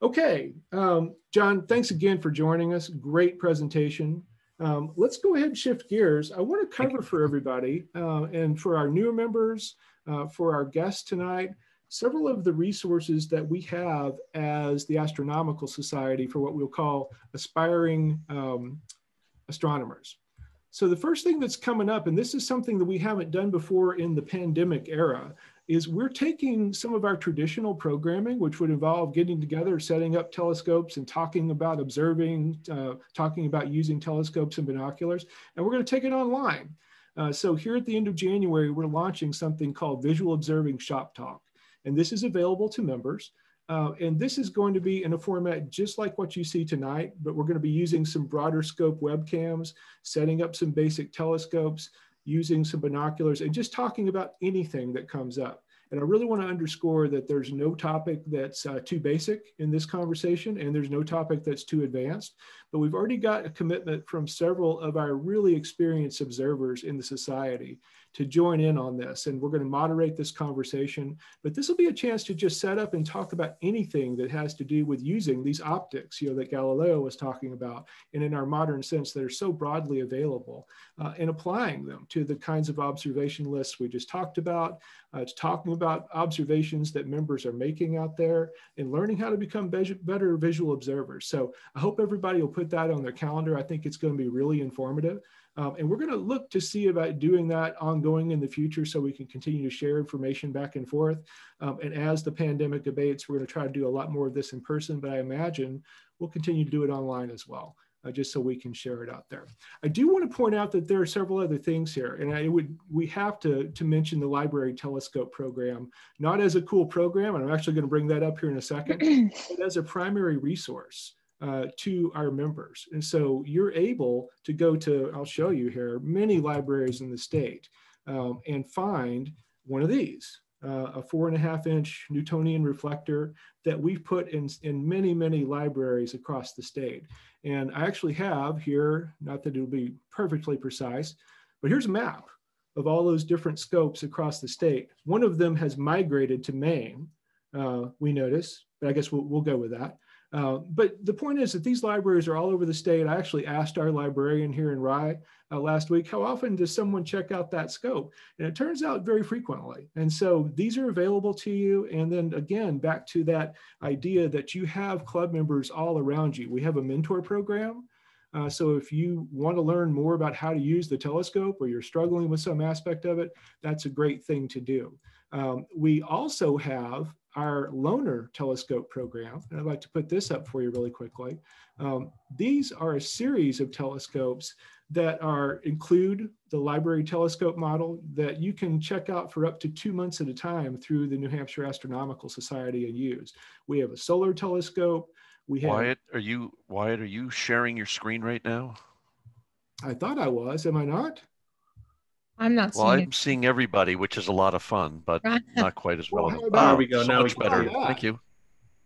Okay, um, John, thanks again for joining us. Great presentation. Um, let's go ahead and shift gears. I want to cover for everybody uh, and for our newer members, uh, for our guests tonight, several of the resources that we have as the Astronomical Society for what we'll call aspiring um, astronomers. So the first thing that's coming up, and this is something that we haven't done before in the pandemic era, is we're taking some of our traditional programming, which would involve getting together, setting up telescopes and talking about observing, uh, talking about using telescopes and binoculars, and we're gonna take it online. Uh, so here at the end of January, we're launching something called Visual Observing Shop Talk. And this is available to members. Uh, and this is going to be in a format just like what you see tonight, but we're going to be using some broader scope webcams, setting up some basic telescopes, using some binoculars, and just talking about anything that comes up. And I really want to underscore that there's no topic that's uh, too basic in this conversation, and there's no topic that's too advanced. But we've already got a commitment from several of our really experienced observers in the society to join in on this. And we're going to moderate this conversation. But this will be a chance to just set up and talk about anything that has to do with using these optics, you know, that Galileo was talking about, and in our modern sense that are so broadly available, uh, and applying them to the kinds of observation lists we just talked about. Uh, it's talking about observations that members are making out there and learning how to become better visual observers. So I hope everybody will put that on their calendar. I think it's going to be really informative. Um, and we're going to look to see about doing that ongoing in the future so we can continue to share information back and forth. Um, and as the pandemic abates, we're going to try to do a lot more of this in person, but I imagine we'll continue to do it online as well. Uh, just so we can share it out there. I do want to point out that there are several other things here, and I would we have to to mention the library telescope program, not as a cool program, and I'm actually going to bring that up here in a second, but as a primary resource uh, to our members. And so you're able to go to, I'll show you here, many libraries in the state um, and find one of these, uh, a four and a half inch Newtonian reflector that we've put in, in many, many libraries across the state. And I actually have here, not that it'll be perfectly precise, but here's a map of all those different scopes across the state. One of them has migrated to Maine, uh, we notice, but I guess we'll, we'll go with that. Uh, but the point is that these libraries are all over the state. I actually asked our librarian here in Rye uh, last week, how often does someone check out that scope? And it turns out very frequently. And so these are available to you. And then again, back to that idea that you have club members all around you. We have a mentor program. Uh, so if you want to learn more about how to use the telescope or you're struggling with some aspect of it, that's a great thing to do. Um, we also have our loaner telescope program. And I'd like to put this up for you really quickly. Um, these are a series of telescopes that are include the library telescope model that you can check out for up to two months at a time through the New Hampshire Astronomical Society and use. We have a solar telescope. We have, Wyatt, are you Wyatt? Are you sharing your screen right now? I thought I was. Am I not? I'm not Well, seeing I'm seeing everybody, which is a lot of fun, but not quite as well. Well, how about- there we go. So much better. Thank you.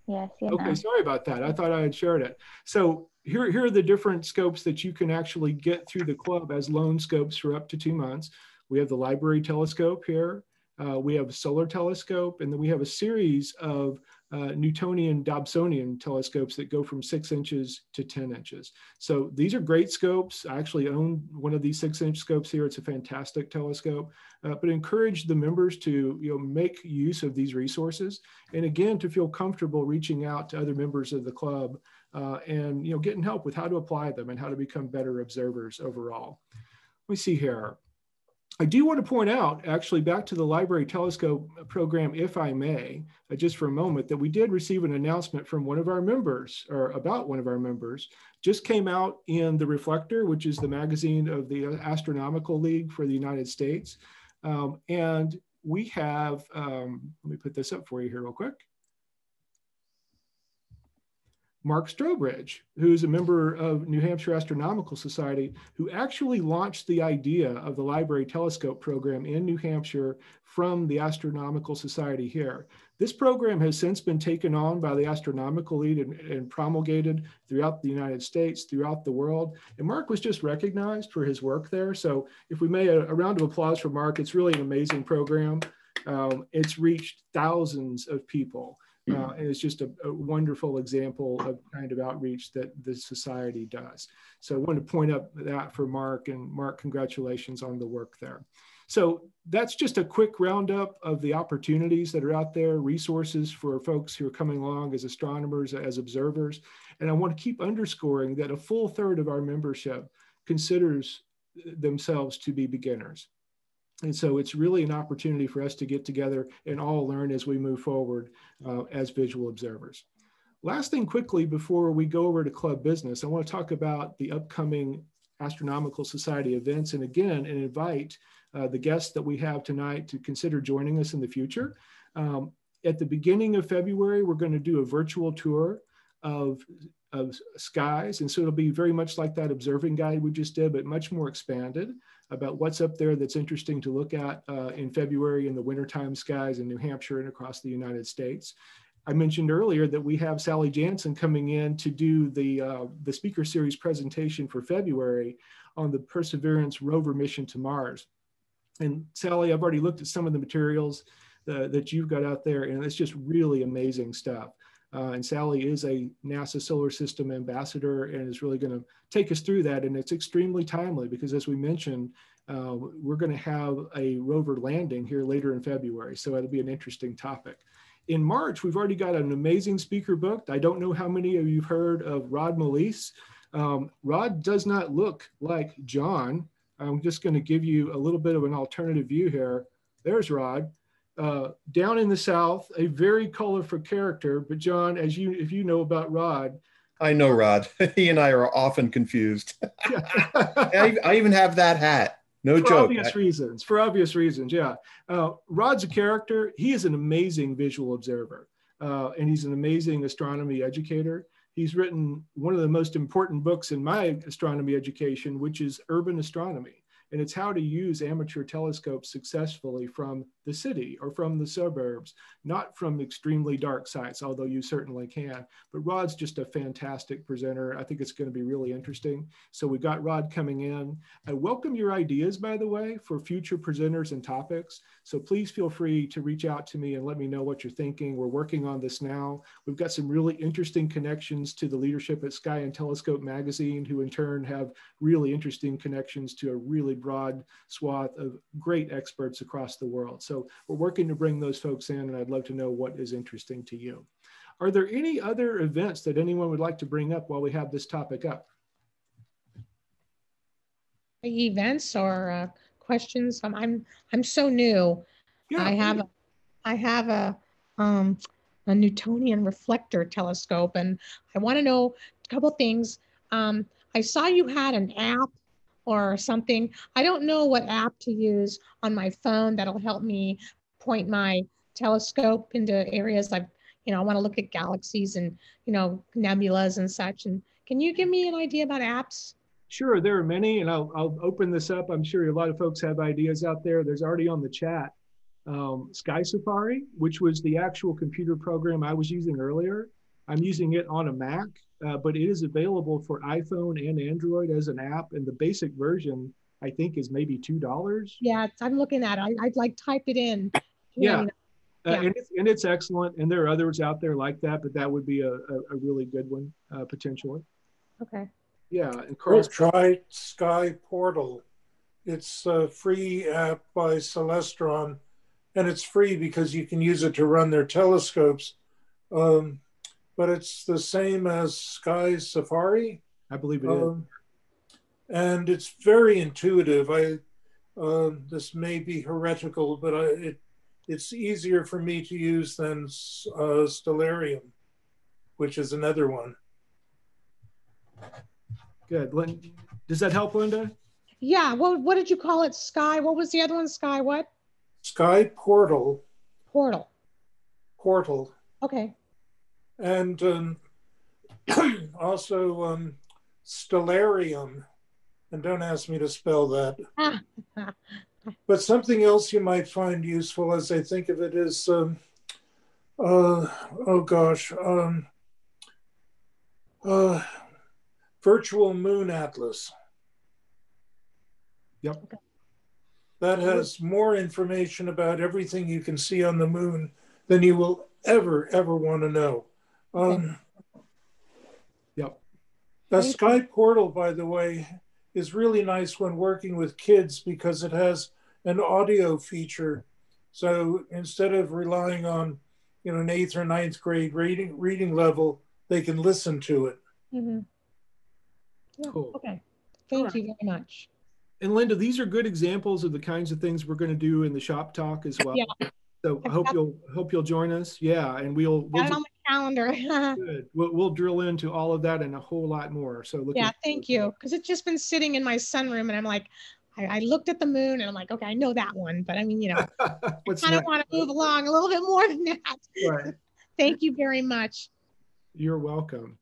Yes. Okay, sorry about that. I thought I had shared it. So here, here are the different scopes that you can actually get through the club as loan scopes for up to two months. We have the library telescope here. Uh, we have a solar telescope, and then we have a series of uh, Newtonian Dobsonian telescopes that go from six inches to 10 inches. So these are great scopes. I actually own one of these six inch scopes here. It's a fantastic telescope, uh, but encourage the members to you know, make use of these resources. And again, to feel comfortable reaching out to other members of the club uh, and you know, getting help with how to apply them and how to become better observers overall. Let me see here. I do want to point out, actually, back to the Library Telescope program, if I may, uh, just for a moment, that we did receive an announcement from one of our members, or about one of our members, just came out in The Reflector, which is the magazine of the Astronomical League for the United States. Um, and we have, um, let me put this up for you here real quick. Mark Stowbridge, who's a member of New Hampshire Astronomical Society, who actually launched the idea of the Library Telescope program in New Hampshire from the Astronomical Society here. This program has since been taken on by the Astronomical League and, and promulgated throughout the United States, throughout the world. And Mark was just recognized for his work there. So if we may, a, a round of applause for Mark. It's really an amazing program. Um, it's reached thousands of people. Uh, and it's just a, a, wonderful example of kind of outreach that the society does. So I wanted to point up that for Mark and Mark, congratulations on the work there. So that's just a quick roundup of the opportunities that are out there, resources for folks who are coming along as astronomers, as observers. And I want to keep underscoring that a full third of our membership considers themselves to be beginners. And so it's really an opportunity for us to get together and all learn as we move forward uh, as visual observers. Last thing quickly before we go over to club business, I want to talk about the upcoming Astronomical Society events and again, and invite uh, the guests that we have tonight to consider joining us in the future. Um, at the beginning of February, we're going to do a virtual tour of, of skies. And so it'll be very much like that observing guide we just did, but much more expanded about what's up there that's interesting to look at uh, in February in the wintertime skies in New Hampshire and across the United States. I mentioned earlier that we have Sally Jansen coming in to do the, uh, the speaker series presentation for February on the Perseverance rover mission to Mars. And Sally, I've already looked at some of the materials uh, that you've got out there, and it's just really amazing stuff. Uh, and Sally is a NASA Solar System ambassador and is really going to take us through that. And it's extremely timely because, as we mentioned, uh, we're going to have a rover landing here later in February. So it'll be an interesting topic. In March, we've already got an amazing speaker booked. I don't know how many of you have heard of Rod Mollise. Um, Rod does not look like John. I'm just going to give you a little bit of an alternative view here. There's Rod. Uh, down in the south, a very colorful character. But John, as you if you know about Rod, I know Rod. he and I are often confused. I, I, even have that hat. No for joke. For obvious reasons. For obvious reasons, yeah. Uh, Rod's a character. He is an amazing visual observer, uh, and he's an amazing astronomy educator. He's written one of the most important books in my astronomy education, which is Urban Astronomy. and it's how to use amateur telescopes successfully from the city or from the suburbs, not from extremely dark sites, although you certainly can. But Rod's just a fantastic presenter. I think it's going to be really interesting. So we got Rod coming in. I welcome your ideas, by the way, for future presenters and topics. So please feel free to reach out to me and let me know what you're thinking. We're working on this now. We've got some really interesting connections to the leadership at Sky and Telescope magazine, who in turn have really interesting connections to a really broad swath of great experts across the world. So we're working to bring those folks in, and I'd love to know what is interesting to you. Are there any other events that anyone would like to bring up while we have this topic up? Events or uh, questions? I'm, I'm I'm so new. Yeah, I have a, I have a um a Newtonian reflector telescope, and I want to know a couple things. Um, I saw you had an app or something. I don't know what app to use on my phone that'll help me point my telescope into areas I've, you know, I want to look at galaxies and, you know, nebulas and such. And can you give me an idea about apps? Sure, there are many, and I'll, I'll open this up. I'm sure a lot of folks have ideas out there. There's already on the chat um, Sky Safari, which was the actual computer program I was using earlier. I'm using it on a Mac, uh, but it is available for iPhone and Android as an app. And the basic version, I think, is maybe two dollars. Yeah, I'm looking at it. I, I'd like type it in. Yeah. You Uh, Yeah. and, it's, and it's excellent. And there are others out there like that, but that would be a, a, a really good one uh, potentially. Okay. Yeah. And Or Carl, try Sky Portal. It's a free app by Celestron, and it's free because you can use it to run their telescopes. Um, but it's the same as Sky Safari. I believe it is. Um, and it's very intuitive. I um, this may be heretical, but I, it it's easier for me to use than uh, Stellarium, which is another one. Good. Lin- Does that help, Linda? Yeah. What what did you call it? Sky. What was the other one? Sky what? Sky Portal, Portal. Portal, Okay. And um, also um, Stellarium. And don't ask me to spell that. But something else you might find useful, as I think of it, is um, uh, oh gosh, um, uh, virtual moon atlas. Yep. That has more information about everything you can see on the moon than you will ever, ever want to know. Um, Yep. the Sky Portal, by the way, is really nice when working with kids because it has an audio feature. So instead of relying on, you know, an eighth or ninth grade reading reading level, they can listen to it. Mhm. Yeah, Cool. Okay. Thank you very much. And Linda, these are good examples of the kinds of things we're going to do in the shop talk as well. Yeah. So I hope you'll hope you'll join us. Yeah, and we'll we'll, Got it on my calendar. good. we'll we'll drill into all of that and a whole lot more. So look. yeah, thank you. Because it's just been sitting in my sunroom, and I'm like, I, I looked at the moon, and I'm like, okay, I know that one, but I mean, you know, I kind of want to move along a little bit more than that. Right. Thank you very much. You're welcome.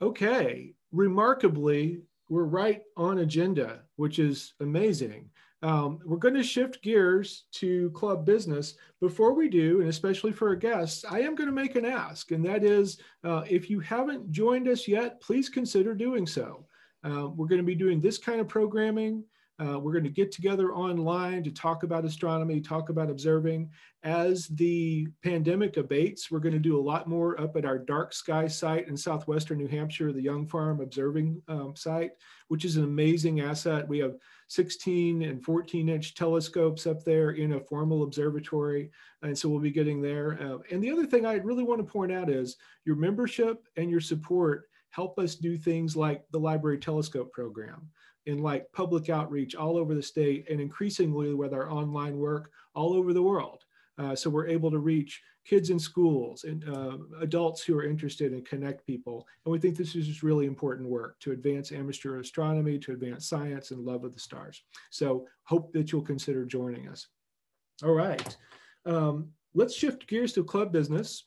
Okay. Remarkably, we're right on agenda, which is amazing. Um, we're going to shift gears to club business. Before we do, and especially for our guests, I am going to make an ask, and that is uh, if you haven't joined us yet, please consider doing so. Uh, we're going to be doing this kind of programming. Uh, we're going to get together online to talk about astronomy, talk about observing. As the pandemic abates, we're going to do a lot more up at our dark sky site in southwestern New Hampshire, the Young Farm Observing um, site, which is an amazing asset. We have 16 and 14 inch telescopes up there in a formal observatory. And so we'll be getting there. Uh, and the other thing I really want to point out is your membership and your support help us do things like the Library Telescope Program in like public outreach all over the state and increasingly with our online work all over the world. Uh, so we're able to reach kids in schools and uh, adults who are interested and connect people. And we think this is just really important work to advance amateur astronomy, to advance science and love of the stars. So hope that you'll consider joining us. All right. Um, let's shift gears to club business.